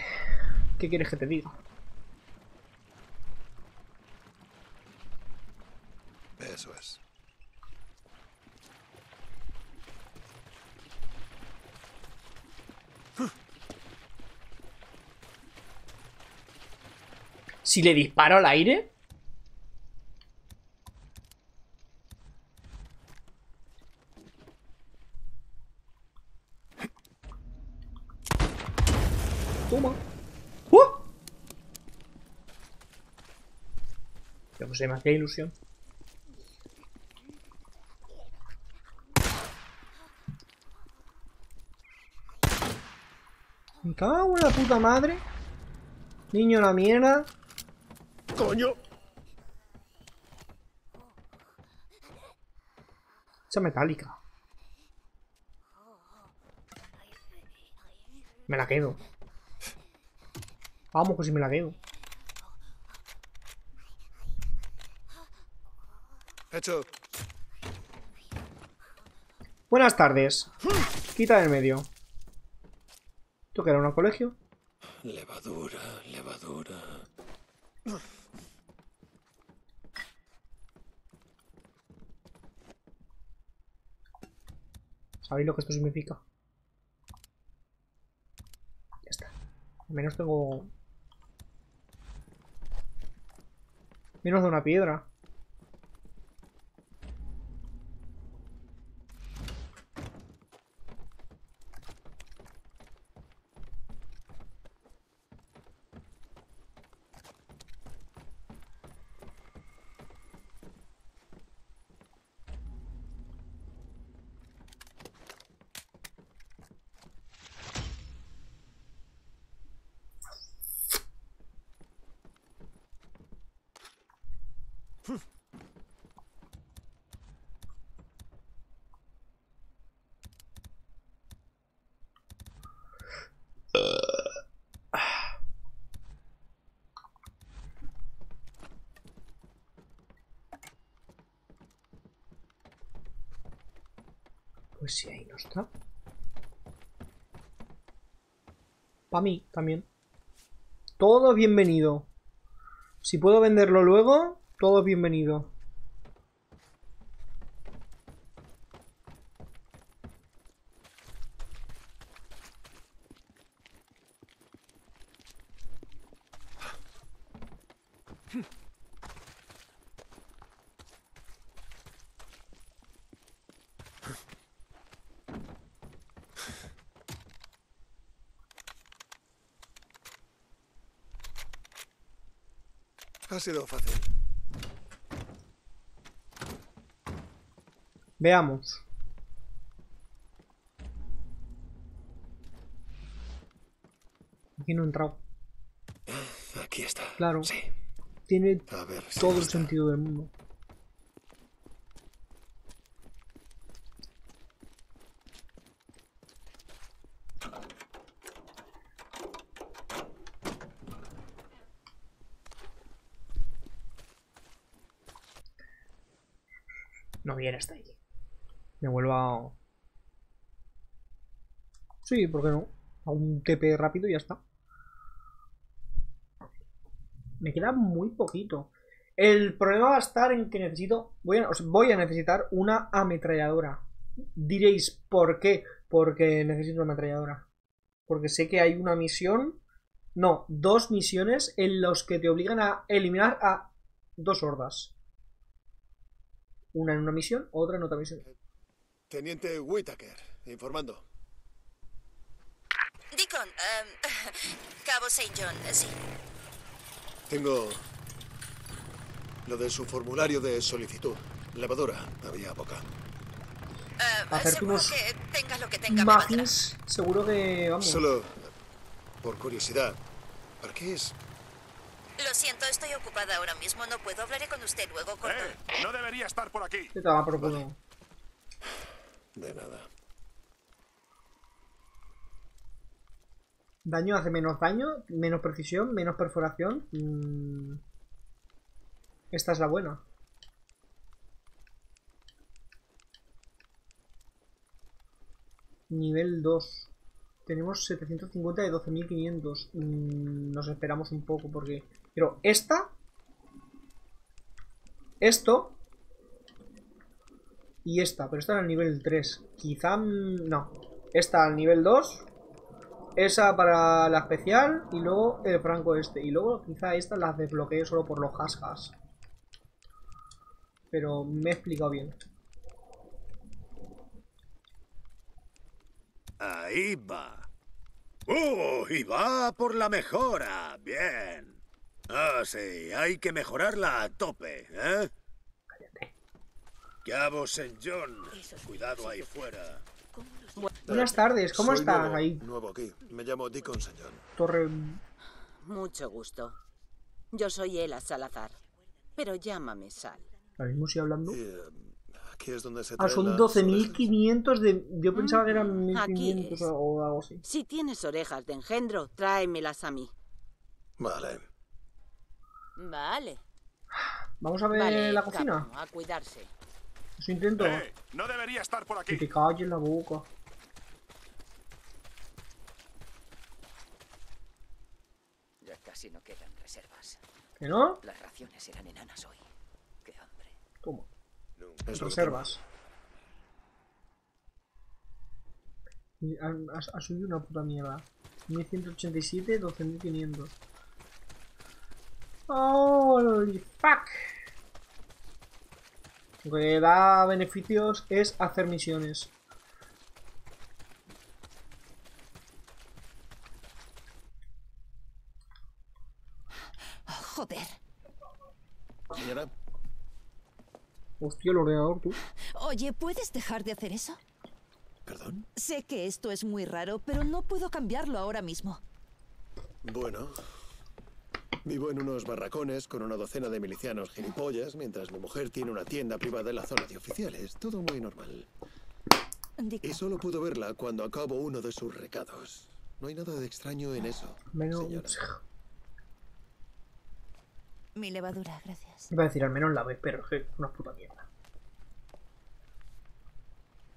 ¿Qué quieres que te diga? Eso es. Si le disparo al aire... Toma. ¡Uh! Yo no sé, me hacía ilusión. Me cago en la puta madre. Niño la mierda. ¡Coño! Esa metálica. Me la quedo. Vamos, que si me la quedo. Hecho. Buenas tardes. Quita del medio. ¿Esto qué era un colegio? Levadura, levadura. ¿Sabéis lo que esto significa? Ya está. Al menos tengo... Menos de una piedra. Sí, ahí no está. Para mí también. Todo bienvenido. Si puedo venderlo luego, todo bienvenido. Ha sido fácil. Veamos. Aquí no he entrado. Aquí está. Claro. Sí. Tiene A ver si todo el sentido del mundo. Hasta ahí. Me vuelvo a... Sí, ¿por qué no? A un TP rápido y ya está. Me queda muy poquito. El problema va a estar en que necesito. Voy a, voy a necesitar una ametralladora. Diréis, ¿por qué? Porque necesito una ametralladora. Porque sé que hay una misión. No, dos misiones en los que te obligan a eliminar a dos hordas. Una en una misión, otra en otra misión. Teniente Whitaker, informando. Deacon, em, Cabo St. John, eh, sí. Tengo lo de su formulario de solicitud. Levadura, había poca. Em, Hacerte seguro unos que tengas lo que tenga. Magis, seguro que vamos. Solo por curiosidad, ¿para qué es? Lo siento, estoy ocupada ahora mismo. No puedo. Hablaré con usted luego. Corto. ¡Eh! No debería estar por aquí. Te toma por culo. De nada. Daño hace menos daño, menos precisión, menos perforación. Mm. Esta es la buena. Nivel 2. Tenemos 750 de 12.500. Mm, nos esperamos un poco porque... Pero esta... Esto... Y esta, pero esta era el nivel 3. Quizá... mm, No. Esta al nivel 2. Esa para la especial y luego el franco este. Y luego quizá esta las desbloqueé solo por los hasgas. Pero me he explicado bien. Ahí va. ¡Uh! Y va por la mejora. Bien. Ah, sí, hay que mejorarla a tope, ¿eh? Cállate. Cabo St. John. Cuidado ahí fuera. Buenas tardes, ¿cómo Soy estás nuevo, ahí? Nuevo aquí. Me llamo Deacon St. John. Torre... Mucho gusto. Yo soy Ela Salazar. Pero llámame Sal. Ahora mismo estoy hablando. Y, eh, aquí es donde se Ah, son las 12.500 de... Yo pensaba que eran Mm, aquí 1.500 es. o algo así. Si tienes orejas de engendro, tráemelas a mí. Vale. Vale. Vamos a ver vale, la cocina. capo, a cuidarse. Eso intento. ¡Eh! No debería estar por Que aquí. te calles la boca. Ya casi no quedan reservas. ¿Que no? Las raciones eran enanas hoy. Qué hambre. Toma. Que Reservas. Ha- ha subido una puta mierda. 1187, 12.500. Holy fuck. Lo que da beneficios es hacer misiones. Joder. Señora, Hostia, el ordenador, tú. Oye, ¿puedes dejar de hacer eso? ¿perdón? Sé que esto es muy raro, pero no puedo cambiarlo ahora mismo. Bueno. Vivo en unos barracones con una docena de milicianos gilipollas, mientras mi mujer tiene una tienda privada en la zona de oficiales. Todo muy normal. Y solo puedo verla cuando acabo uno de sus recados. No hay nada de extraño en eso. Menos. señora. mi levadura, gracias. Iba a decir, al menos la ves, pero es una puta mierda.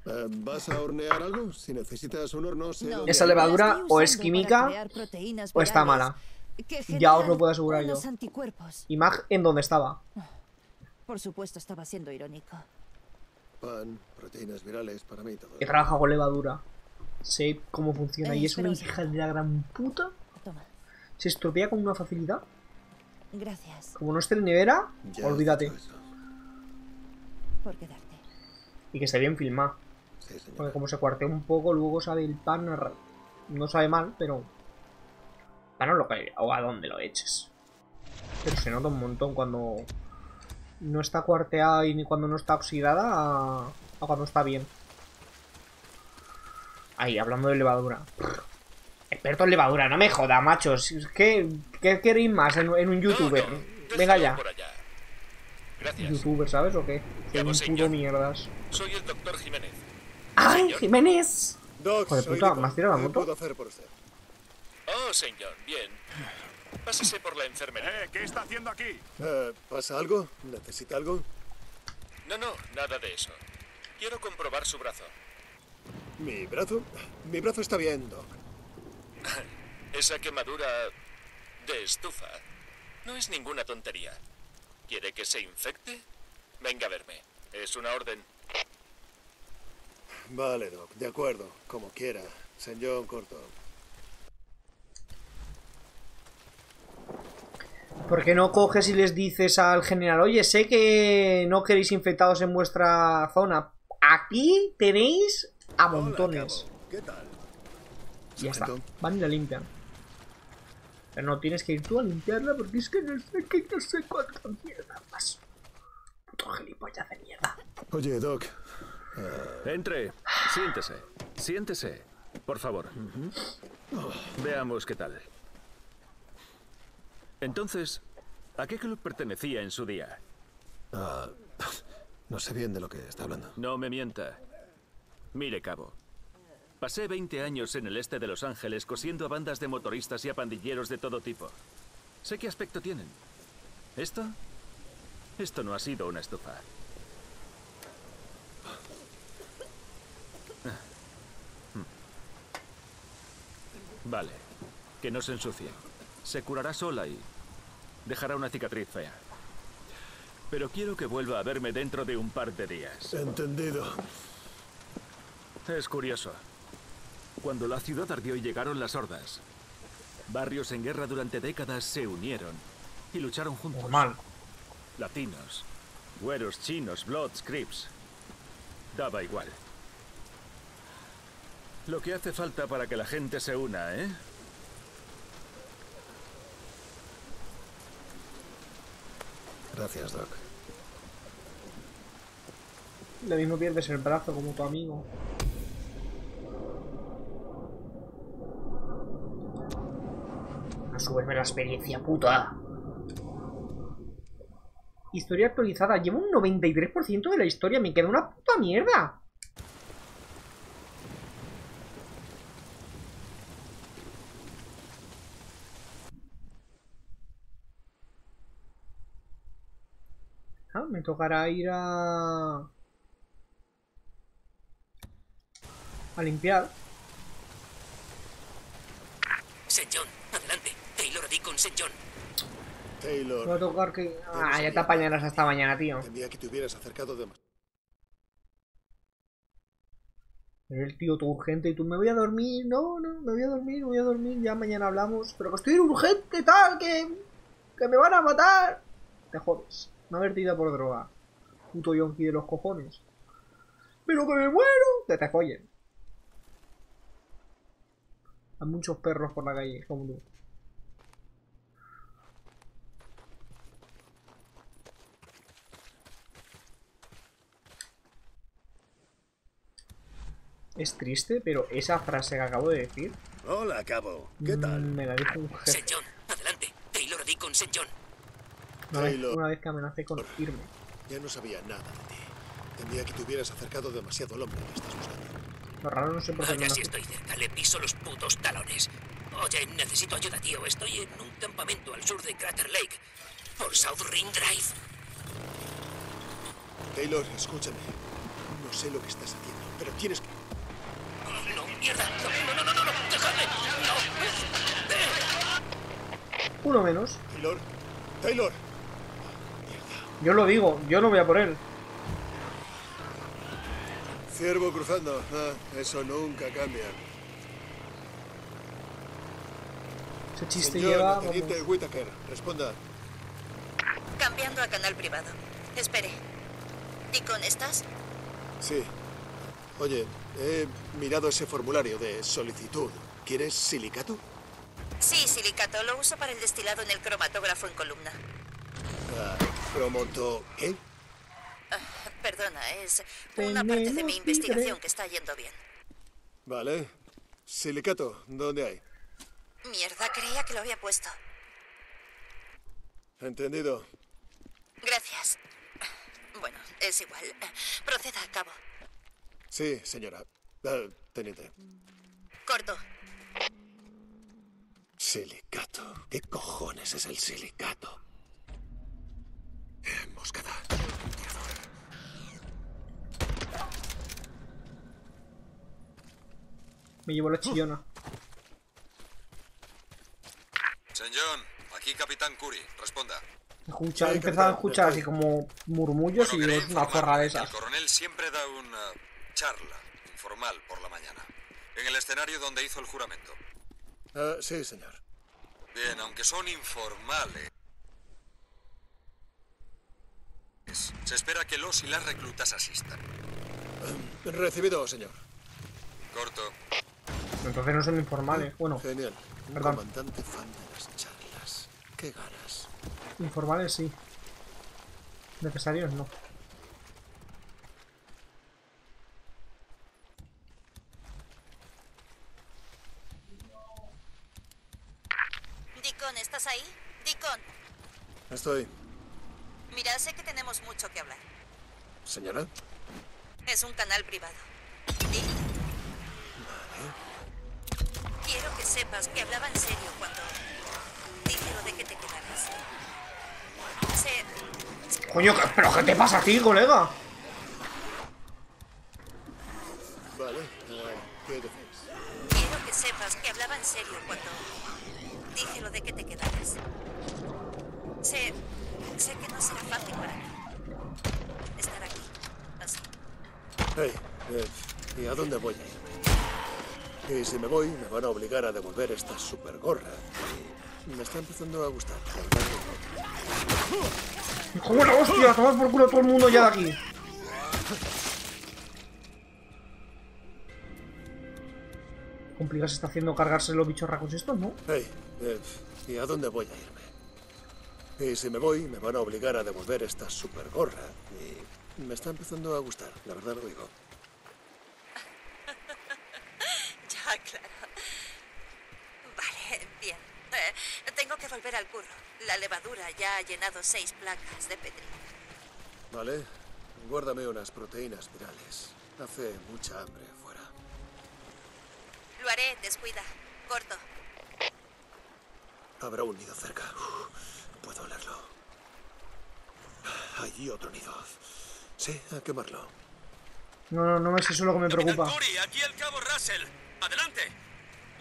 Eh, ¿Vas a hornear algo? Si necesitas un horno, sé No, Esa levadura o es química o está mala. Que Ya os lo puedo asegurar yo. anticuerpos. Y Mag en donde estaba. Por supuesto, estaba siendo irónico. Pan, proteínas virales, para mí todo. He trabajado con levadura. Sé cómo funciona. Eh, y es una hija de la gran puta. Toma. Se estropea con una facilidad. Gracias Como no esté en nevera, Ya olvídate. por quedarte. Y que esté bien filmado. Sí. Porque como se cuartea un poco, luego sabe el pan. No sabe mal, pero. Lo que. O a dónde lo eches. Pero se nota un montón cuando. No está cuarteada y ni cuando no está oxidada a, a cuando está bien. Ahí, hablando de levadura. experto en levadura, no me joda, machos. Es que, ¿Qué queréis más en, en un youtuber? Venga ya. Gracias. Youtuber, ¿sabes o qué? Soy un puto mierdas. Soy el doctor Jiménez. ¡Ay, Jiménez! Doc, soy puta. ¿me has tirado la ¿Qué moto? puedo hacer por usted? Oh, señor, bien. Pásese por la enfermería. Eh, ¿Qué está haciendo aquí? Eh, ¿Pasa algo? ¿Necesita algo? No, no, nada de eso. Quiero comprobar su brazo. ¿Mi brazo? Mi brazo está bien, Doc. Esa quemadura de estufa no es ninguna tontería. ¿Quiere que se infecte? Venga a verme. Es una orden. Vale, Doc, de acuerdo, como quiera. Señor Corto. ¿Por qué no coges y les dices al general, oye, sé que no queréis infectados en vuestra zona? Aquí tenéis a montones. ¿Qué tal? Y ya está. Van y la limpian. Pero no tienes que ir tú a limpiarla porque es que no sé qué, no sé cuánta mierda más. Puto gilipollas de mierda. Oye, Doc. Entre. Siéntese. Siéntese. Por favor. Veamos qué tal. Entonces, ¿a qué club pertenecía en su día? Ah, no sé bien de lo que está hablando. No me mienta. Mire, cabo. Pasé 20 años en el este de Los Ángeles cosiendo a bandas de motoristas y a pandilleros de todo tipo. Sé qué aspecto tienen. ¿Esto? Esto no ha sido una estufa. Vale. Que no se ensucie. Se curará sola y dejará una cicatriz fea. Pero quiero que vuelva a verme dentro de un par de días. Entendido. Es curioso. Cuando la ciudad ardió y llegaron las hordas, barrios en guerra durante décadas se unieron y lucharon juntos. Normal. Latinos, güeros, chinos, bloods, crips. Daba igual. Lo que hace falta para que la gente se una, ¿eh? Gracias, Doc. Lo mismo pierdes el brazo como tu amigo. No subesme la experiencia, puta. Historia actualizada. Llevo un 93% de la historia. Me queda una puta mierda. Ah, me tocará ir a... A limpiar. St. John, adelante. Taylor Deacon St. John. Taylor. Va a tocar que... Ah, ya te apañarás hasta mañana, tío. Temía que te hubieras acercado demasiado. El tío, todo urgente y tú me voy a dormir. No, no, me voy a dormir, me voy a dormir. Ya mañana hablamos. Pero que estoy urgente, tal, que... Que me van a matar. Te jodes. Haber ido por droga. Puto yonki de los cojones. Pero que me muero. Que te follen. Hay muchos perros por la calle, como tú. Es triste, pero esa frase que acabo de decir Hola, cabo. ¿Qué tal? me la dijo un jefe. St. John, adelante. Taylor Deacon St. John. Una vez, Taylor. una vez que amenacé con irme. Ya no sabía nada de ti. Temía que te hubieras acercado demasiado al hombre que estás buscando. Lo raro no sé por qué me si estoy cerca, le piso los putos talones. Oye, necesito ayuda, tío. Estoy en un campamento al sur de Crater Lake. Por South Ring Drive. Taylor, escúchame. No sé lo que estás haciendo, pero tienes que... No, mierda. No, no, no, no, no. Dejadme. No. Uno menos. Taylor. Taylor. Yo lo digo, yo no voy a por él. Ciervo cruzando. Ah, eso nunca cambia. Ese chiste Señor, lleva. teniente Whittaker, responda. Cambiando a canal privado. Espere. Deacon, ¿estás? Sí. Oye, he mirado ese formulario de solicitud. ¿Quieres silicato? Sí, silicato. Lo uso para el destilado en el cromatógrafo en columna. Promoto... ¿Qué? Ah, perdona, es una parte de mi investigación que está yendo bien. Vale. Silicato, ¿dónde hay? Mierda, creía que lo había puesto. Entendido. Gracias. Bueno, es igual. Proceda a cabo. Sí, señora. Ah, teniente. Corto. Silicato. ¿Qué cojones es el silicato? Emboscada. Me llevo la chillona. St. John, aquí Capitán Curry. Responda. Escucha, he empezado a escuchar así como murmullos y es una zorra de esas. El coronel siempre da una charla informal por la mañana. En el escenario donde hizo el juramento. Ah, sí, señor. Bien, aunque son informales. Se espera que los y las reclutas asistan. Recibido, señor. Corto. Entonces no son informales. Bueno, Genial. Un Perdón. comandante fan de las charlas. Qué ganas. informales sí. Necesarios no. Dicon, ¿estás ahí? Dicon, Estoy. Mira, sé que tenemos mucho que hablar. Señora. Es un canal privado. Di. Quiero que sepas que hablaba en serio cuando dije lo de que te quedaras. Sé, Coño, ¿qué- ¿pero qué te pasa a ti, colega? Vale. ah, ¿Qué decís? quiero que sepas que hablaba en serio cuando dije lo de que te quedaras. Sé, sé que no será fácil para ti estar aquí, así. Hey, eh, ¿y a dónde voy a ir? Y si me voy, me van a obligar a devolver esta super gorra. Me está empezando a gustar. ¡Hijo de la hostia! Tomad por culo todo el mundo ya de aquí. Complicado se está haciendo cargarse los bicharracos estos, ¿no? no. Hey, eh, ¿y a dónde voy a irme? Y si me voy, me van a obligar a devolver esta super gorra. Y me está empezando a gustar, la verdad lo digo. Ya, claro. Vale, bien. Eh, tengo que volver al curro. La levadura ya ha llenado seis placas de Petri. Vale, guárdame unas proteínas virales. Hace mucha hambre fuera. Lo haré, descuida. Corto. Habrá un nido cerca. Uf, puedo olerlo. Allí otro nido. Sí, a quemarlo. No, no, no es eso lo que me preocupa. Curry, aquí el cabo Russell. Adelante.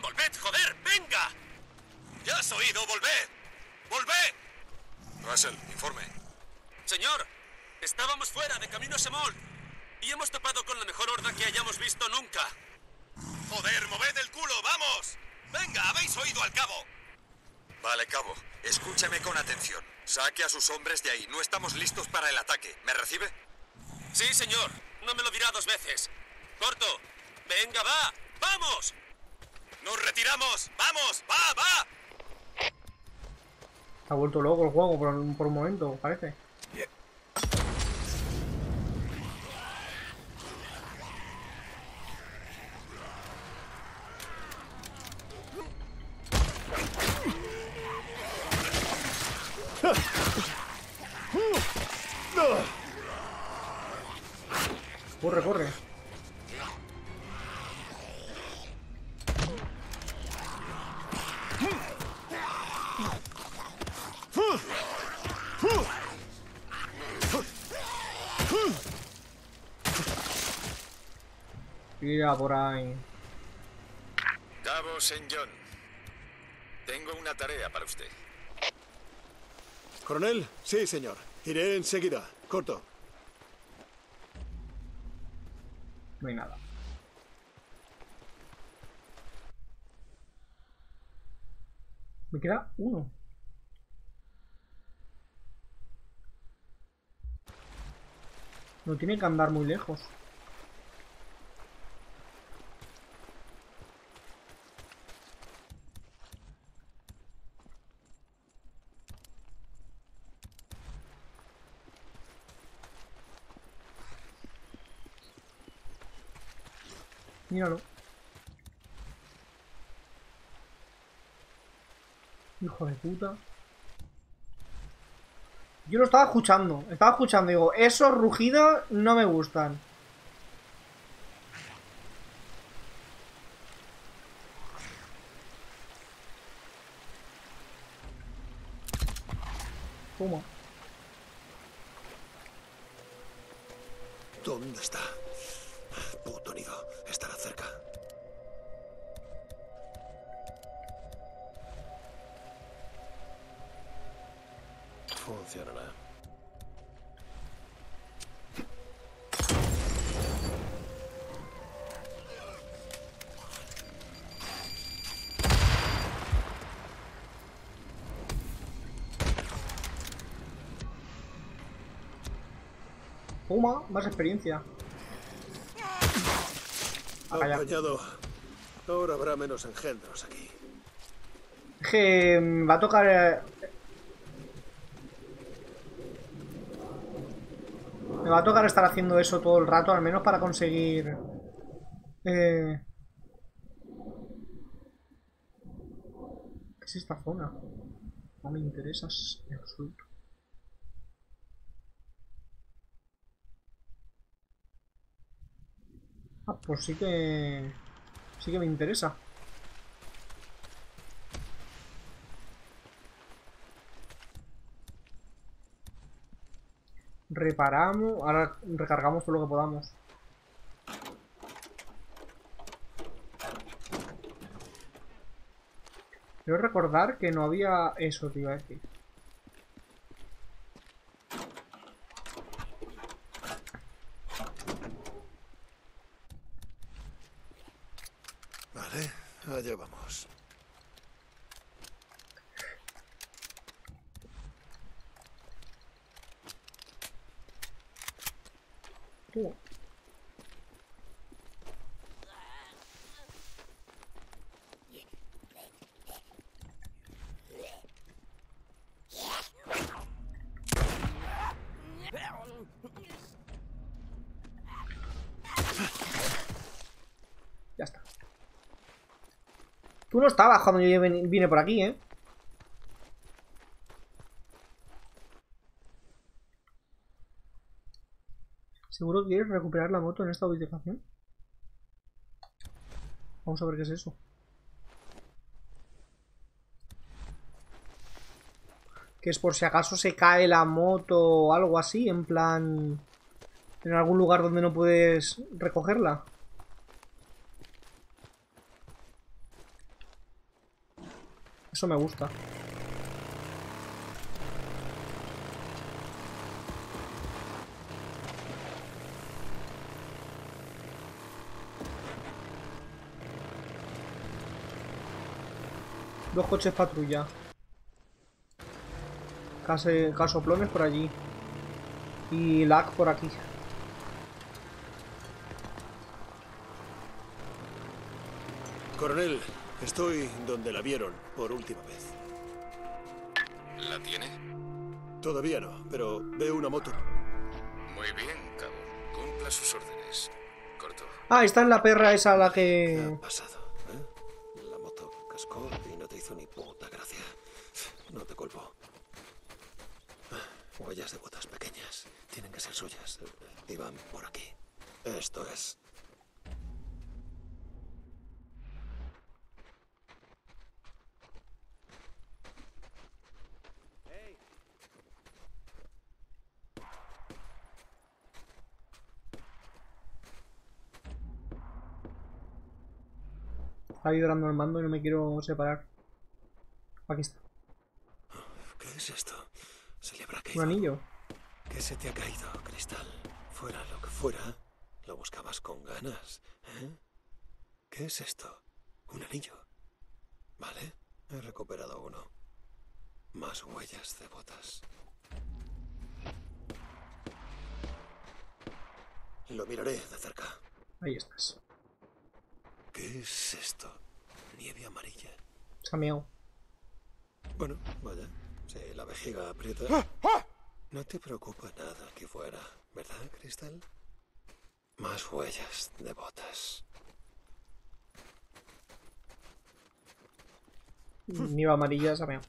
Volved, joder, venga. Ya has oído, volved. Volved. Russell, informe. Señor, estábamos fuera de camino a Semol y hemos topado con la mejor horda que hayamos visto nunca. Joder, moved el culo, vamos. Venga, habéis oído al cabo. Vale, cabo. Escúcheme con atención. Saque a sus hombres de ahí. No estamos listos para el ataque. ¿Me recibe? Sí, señor. No me lo dirá dos veces. Corto. Venga, va. ¡Vamos! ¡Nos retiramos! ¡Vamos! ¡Va, va! Ha vuelto loco el juego por, un- por un momento, parece. Corre, corre. Tira por ahí. Cabo. John. Tengo una tarea para usted. Coronel, sí, señor. Iré enseguida. Corto. No hay nada. Me queda uno. No tiene que andar muy lejos. Míralo. Hijo de puta. Yo lo estaba escuchando. Estaba escuchando. Digo, esos rugidos no me gustan. ¿Dónde está? Funcionará. Toma, más experiencia. Apañado. Ahora habrá menos engendros aquí. Que mm, va a tocar... eh, Me va a tocar estar haciendo eso todo el rato, al menos para conseguir... Eh... ¿Qué es esta zona? No me interesas en absoluto. Ah, pues sí que... Sí que me interesa. Reparamos, ahora recargamos todo lo que podamos. Quiero recordar que no había eso, te iba a decir. Vale, allá vamos. Tú. Ya está. Tú no estabas cuando yo vine por aquí, ¿eh? ¿Seguro que quieres recuperar la moto en esta ubicación? Vamos a ver qué es eso. Que es por si acaso se cae la moto o algo así, en plan... En algún lugar donde no puedes recogerla. Eso me gusta. Dos coches patrulla. Case, casoplones por allí. Y lag por aquí. Coronel, estoy donde la vieron por última vez. ¿La tiene? Todavía no, pero veo una moto. Muy bien, cabo. Cumpla sus órdenes. Corto. Ah, esta es la perra esa la que... pasado? ¿eh? La moto cascó y no te hizo ni puta gracia. No te culpo. Ah, Huellas de botas pequeñas. Tienen que ser suyas. Iban por aquí. Esto es. Está vibrando el mando y no me quiero separar. Aquí está. ¿Qué es esto? Se le habrá Un caído. anillo. ¿Qué se te ha caído, Cristal? Fuera lo que fuera, lo buscabas con ganas. ¿eh? ¿Qué es esto? ¿Un anillo? Vale, he recuperado uno. Más huellas de botas. Lo miraré de cerca. Ahí estás. ¿Qué es esto? Nieve amarilla. Meado. Bueno, vaya. Si la vejiga aprieta. No te preocupa nada aquí fuera, ¿verdad, Cristal? Más huellas de botas. Nieve amarilla se ha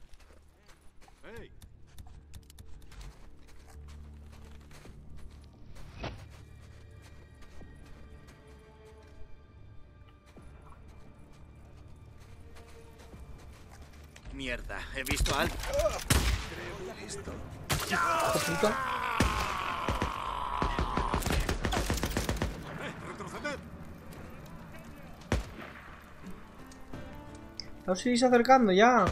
Mierda, he visto a alguien. Creo que listo. Os seguís acercando ya.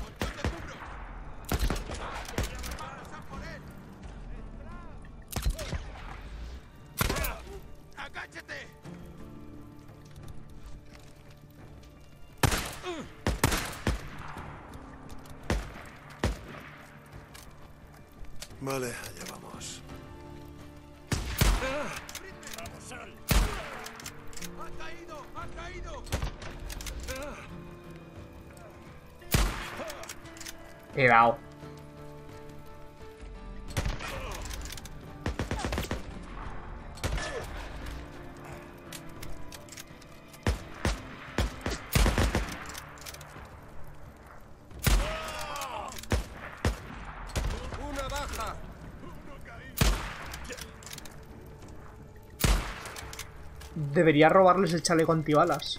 Debería robarles el chaleco antibalas.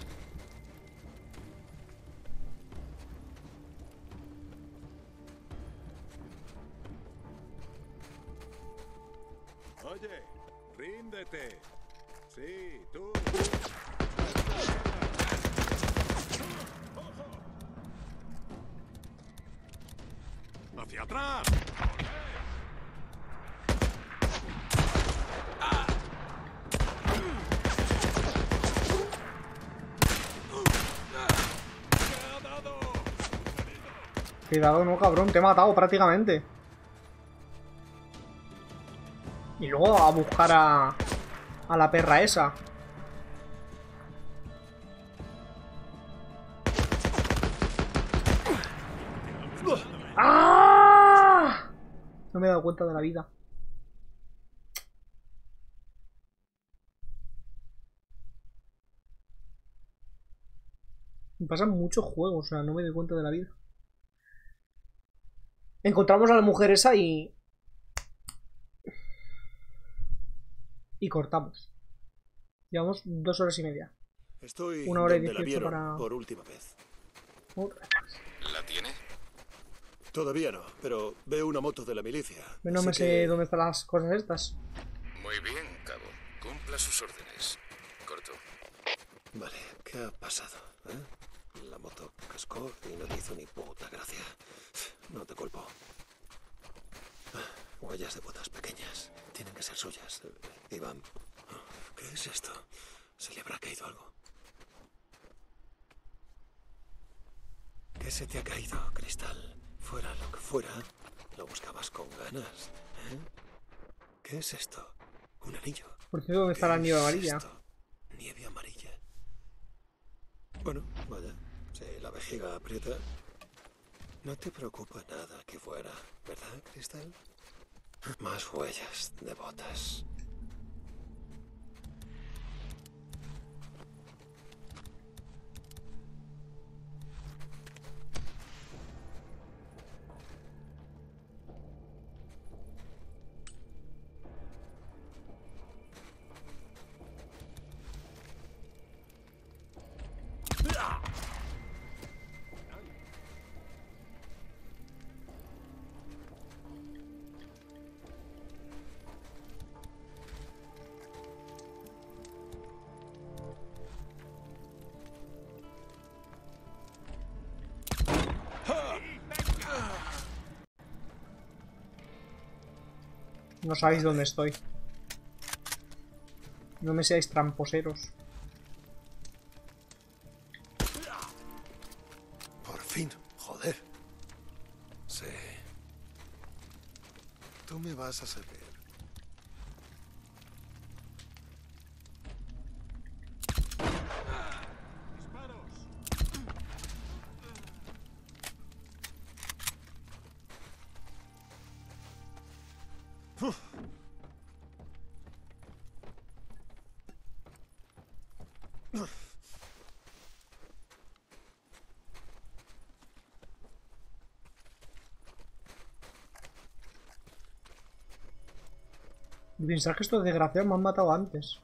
Cuidado, no, cabrón, te he matado prácticamente. Y luego a buscar a, a la perra esa. ¡Ah! No me he dado cuenta de la vida. Me pasan muchos juegos, o sea, no me doy cuenta de la vida. Encontramos a la mujer esa y... Y cortamos. Llevamos dos horas y media. Estoy Una hora y donde la dieciocho vieron para- por última vez. ¿La tiene? Todavía no, pero veo una moto de la milicia. No me sé que- dónde están las cosas estas. Muy bien, cabo. Cumpla sus órdenes. Corto. Vale, ¿qué ha pasado? eh? La moto cascó y no te hizo ni puta gracia. No te culpo. Huellas de botas pequeñas. Tienen que ser suyas. Iván. ¿Qué es esto? ¿Se le habrá caído algo? ¿Qué se te ha caído, Cristal? Fuera lo que fuera, lo buscabas con ganas. ¿eh? ¿Qué es esto? ¿Un anillo? Por cierto, ¿dónde está la ¿Qué nieve amarilla? esto? Nieve amarilla. Bueno, vaya. Si la vejiga aprieta. No te preocupa nada que fuera, ¿verdad, Cristal? Más huellas de botas. No sabéis dónde estoy. No me seáis tramposeros. Por fin, joder. Sí. Tú me vas a servir. Que estos desgraciados me han matado antes.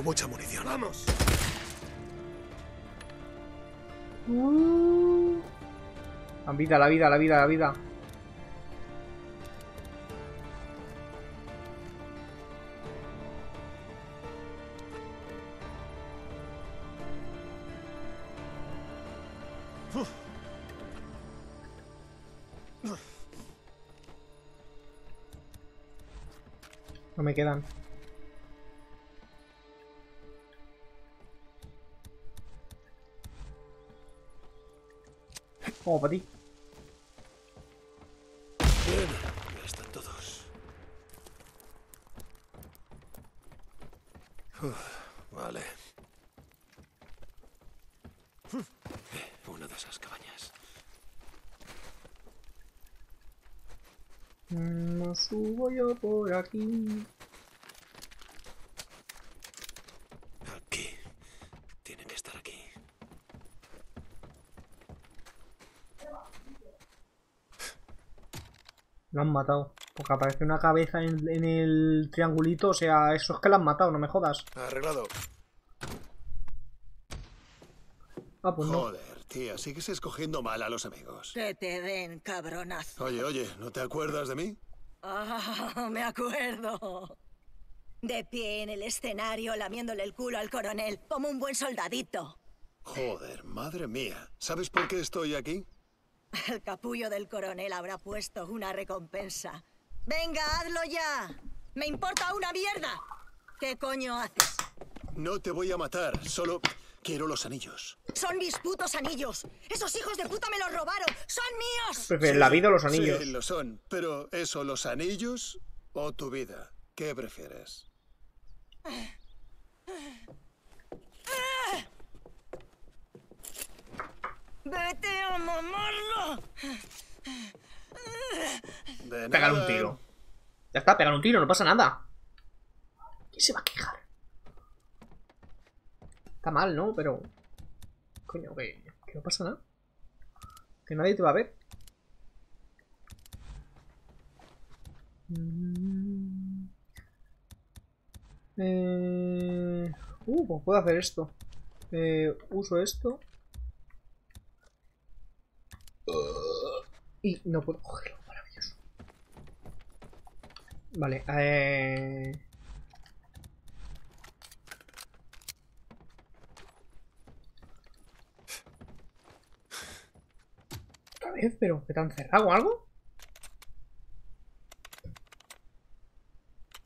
Tengo mucha munición. ¡Vamos! La vida, la vida, la vida, la vida. No me quedan. Como para ti. Bien, ya están todos. Uf, vale. Eh, Una de esas cabañas. No subo yo por aquí. Aquí. Tiene que estar aquí. Lo han matado. Porque aparece una cabeza en, en el triangulito. O sea, eso es que lo han matado, no me jodas. Arreglado. Ah, pues no. Joder, tía, sigues escogiendo mal a los amigos. Que te den, cabronazo. Oye, oye, ¿no te acuerdas de mí? Ah, me acuerdo. De pie en el escenario, lamiéndole el culo al coronel, como un buen soldadito. Joder, madre mía. ¿Sabes por qué estoy aquí? El capullo del coronel habrá puesto una recompensa. Venga, hazlo ya. Me importa una mierda. ¿Qué coño haces? No te voy a matar, solo quiero los anillos. Son mis putos anillos. Esos hijos de puta me los robaron. Son míos. La vida o los anillos. Sí, lo son. Pero eso, los anillos o tu vida. ¿Qué prefieres? Vete a mamarlo. Pégale un tiro. Ya está, pégale un tiro, no pasa nada. ¿Quién se va a quejar? Está mal, ¿no? Pero... Coño, que, que no pasa nada. Que nadie te va a ver. Mm. Eh... Uh, pues puedo hacer esto. Eh, uso esto. Y no puedo cogerlo. Maravilloso. Vale, eh... Otra vez, pero ¿que te han cerrado o algo?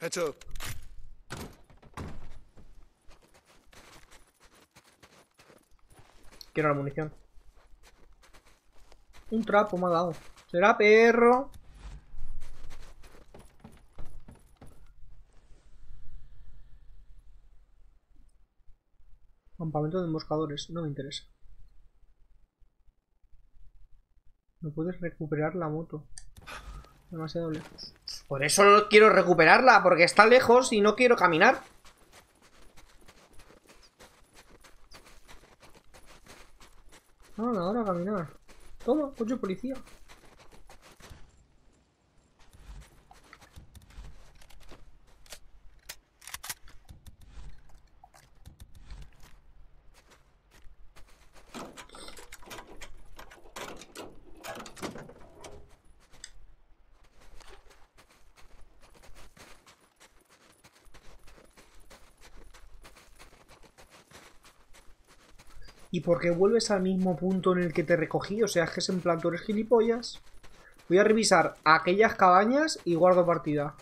Hecho. Quiero la munición. Un trapo me ha dado. ¿Será perro? Campamento de emboscadores. No me interesa. No puedes recuperar la moto. Demasiado lejos. Por eso no quiero recuperarla, porque está lejos y no quiero caminar. Ah, ahora caminar. Coche policía. ¿Y por qué vuelves al mismo punto en el que te recogí? O sea, es que es en plan, tú eres gilipollas. Voy a revisar aquellas cabañas y guardo partida.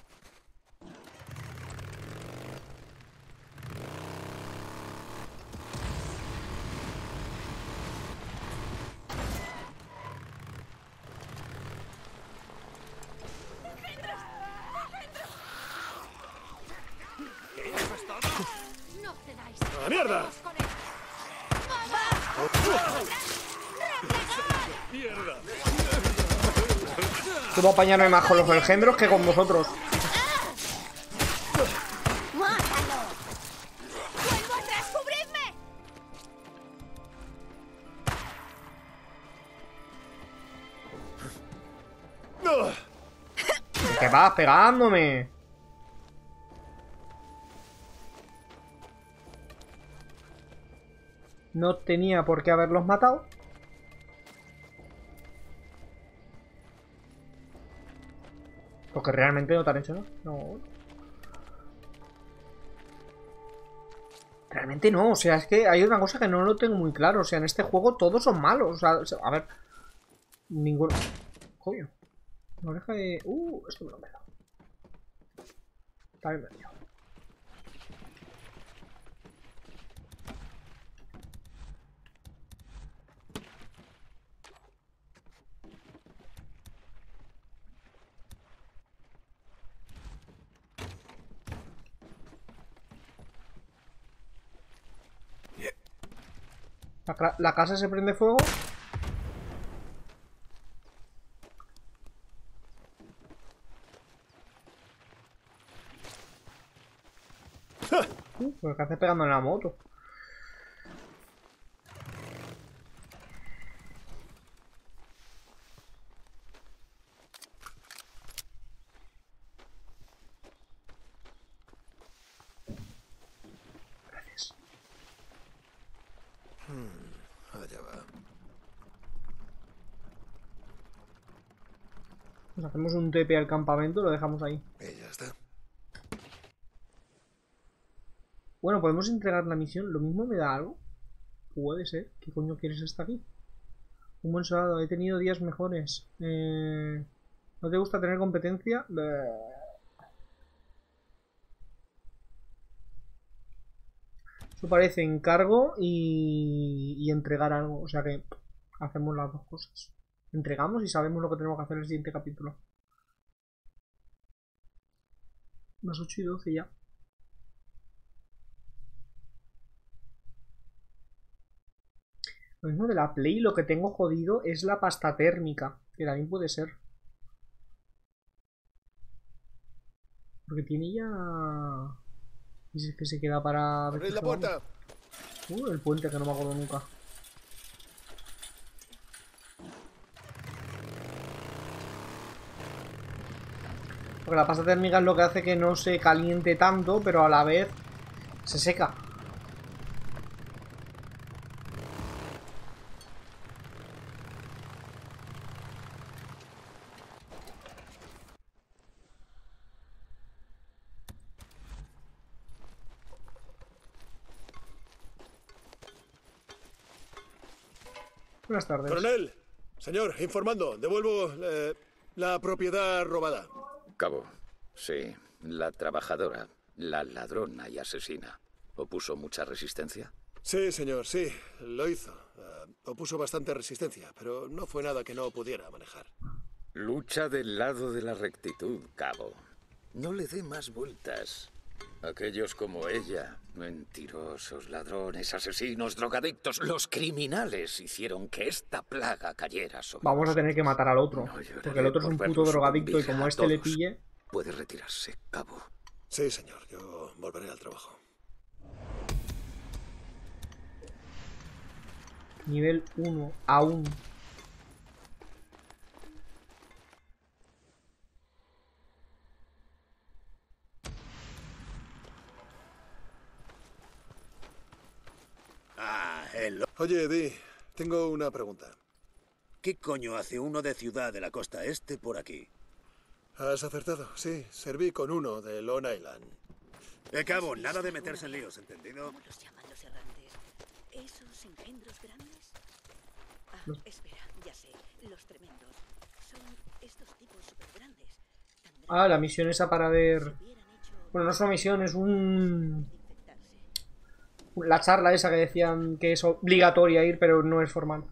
No cedáis. ¡A la mierda! ¡Mierda! Puedo apañarme más con los engendros que con vosotros. ¿Qué vas pegándome? No tenía por qué haberlos matado. Porque realmente no te han hecho nada. No. Realmente no, o sea, es que hay una cosa que no lo tengo muy claro. O sea, en este juego todos son malos. O sea, a ver. Ninguno. Coño. No deja de. Uh, esto me lo me da. Está bien La, casa se prende fuego. Uh, ¿qué hace pegando en la moto? Gracias. Hmm, allá va. Hacemos un TP al campamento lo dejamos ahí. Y ya está. Bueno, podemos entregar la misión. ¿Lo mismo me da algo? Puede ser. ¿Qué coño quieres estar aquí? Un buen soldado. He tenido días mejores. Eh... ¿No te gusta tener competencia? Bleh. Eso parece encargo y... y entregar algo. O sea que hacemos las dos cosas. Entregamos y sabemos lo que tenemos que hacer en el siguiente capítulo. Más 8 y 12 ya. Lo mismo de la Play, lo que tengo jodido es la pasta térmica, que también puede ser. Porque tiene ya... Y si es que se queda para... ¡Abrid la puerta! Uh, el puente que no me acuerdo nunca. Porque la pasta térmica es lo que hace que no se caliente tanto, pero a la vez se seca. Buenas tardes. Coronel, Señor, informando. Devuelvo eh, la propiedad robada. Cabo, sí, la trabajadora, la ladrona y asesina, ¿opuso mucha resistencia? Sí, señor, sí, lo hizo. Eh, opuso bastante resistencia, pero no fue nada que no pudiera manejar. Lucha del lado de la rectitud, Cabo. No le dé más vueltas. Aquellos como ella, mentirosos, ladrones, asesinos, drogadictos, los criminales hicieron que esta plaga cayera sobre Vamos a tener que matar al otro. Porque el otro es un puto drogadicto y como a este le pille... Puede retirarse, Cabo. Sí, señor, yo volveré al trabajo. Nivel 1, aún. El... Oye, Eddie, tengo una pregunta. ¿Qué coño hace uno de Ciudad de la Costa Este por aquí? Has acertado, sí. Serví con uno de Long Island. De cabo, nada de meterse en líos, ¿entendido? los llaman los errantes? ¿Esos engendros grandes? Ah, espera, ya sé. Los tremendos. Son estos tipos súper grandes. Ah, la misión esa para ver... Bueno, no es una misión, es un... La charla esa que decían que es obligatoria ir, pero no es formal.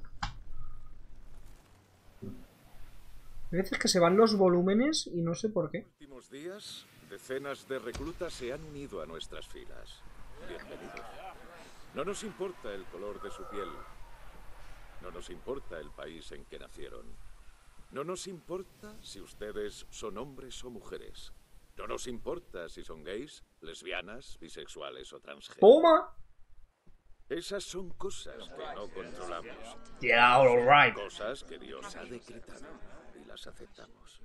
Hay veces que se van los volúmenes y no sé por qué. últimos días, decenas de reclutas se han unido a nuestras filas. Bienvenidos. No nos importa el color de su piel. No nos importa el país en que nacieron. No nos importa si ustedes son hombres o mujeres. No nos importa si son gays, lesbianas, bisexuales o transgénero. ¡Toma! Esas son cosas que no controlamos. Yeah, all right. Cosas que Dios ha decretado y las aceptamos.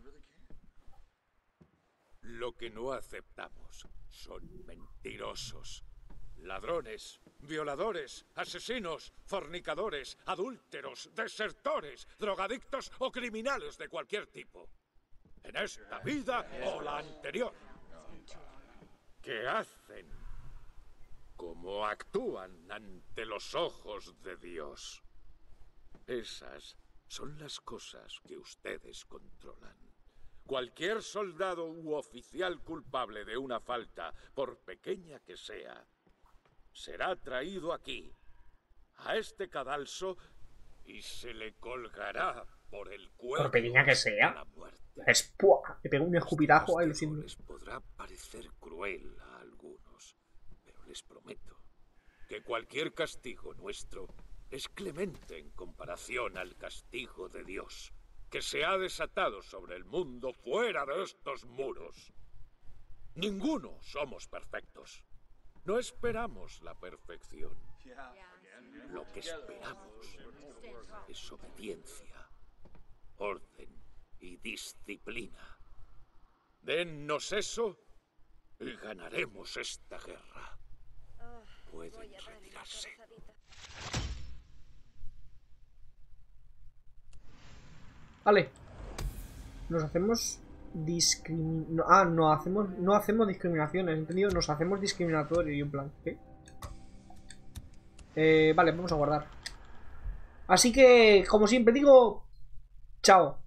Lo que no aceptamos son mentirosos, ladrones, violadores, asesinos, fornicadores, adúlteros, desertores, drogadictos o criminales de cualquier tipo. En esta vida o la anterior. ¿Qué hacen? ¿Cómo actúan ante los ojos de Dios? Esas son las cosas que ustedes controlan. Cualquier soldado u oficial culpable de una falta, por pequeña que sea, será traído aquí, a este cadalso, y se le colgará por el cuello. Por pequeña que sea. la muerte. Es ¡pua! Le pego un escupitajo ahí lo siento. Les podrá parecer cruel a les prometo que cualquier castigo nuestro es clemente en comparación al castigo de Dios, que se ha desatado sobre el mundo fuera de estos muros. Ninguno somos perfectos. No esperamos la perfección. Lo que esperamos es obediencia, orden y disciplina. Dennos eso y ganaremos esta guerra. Pueden retirarse. Vale. Nos hacemos discrimin... no- ah, no hacemos, no hacemos discriminaciones, ¿entendido? Nos hacemos discriminatorio y en plan, ¿qué? Eh, vale, vamos a guardar. Así que, como siempre digo, chao.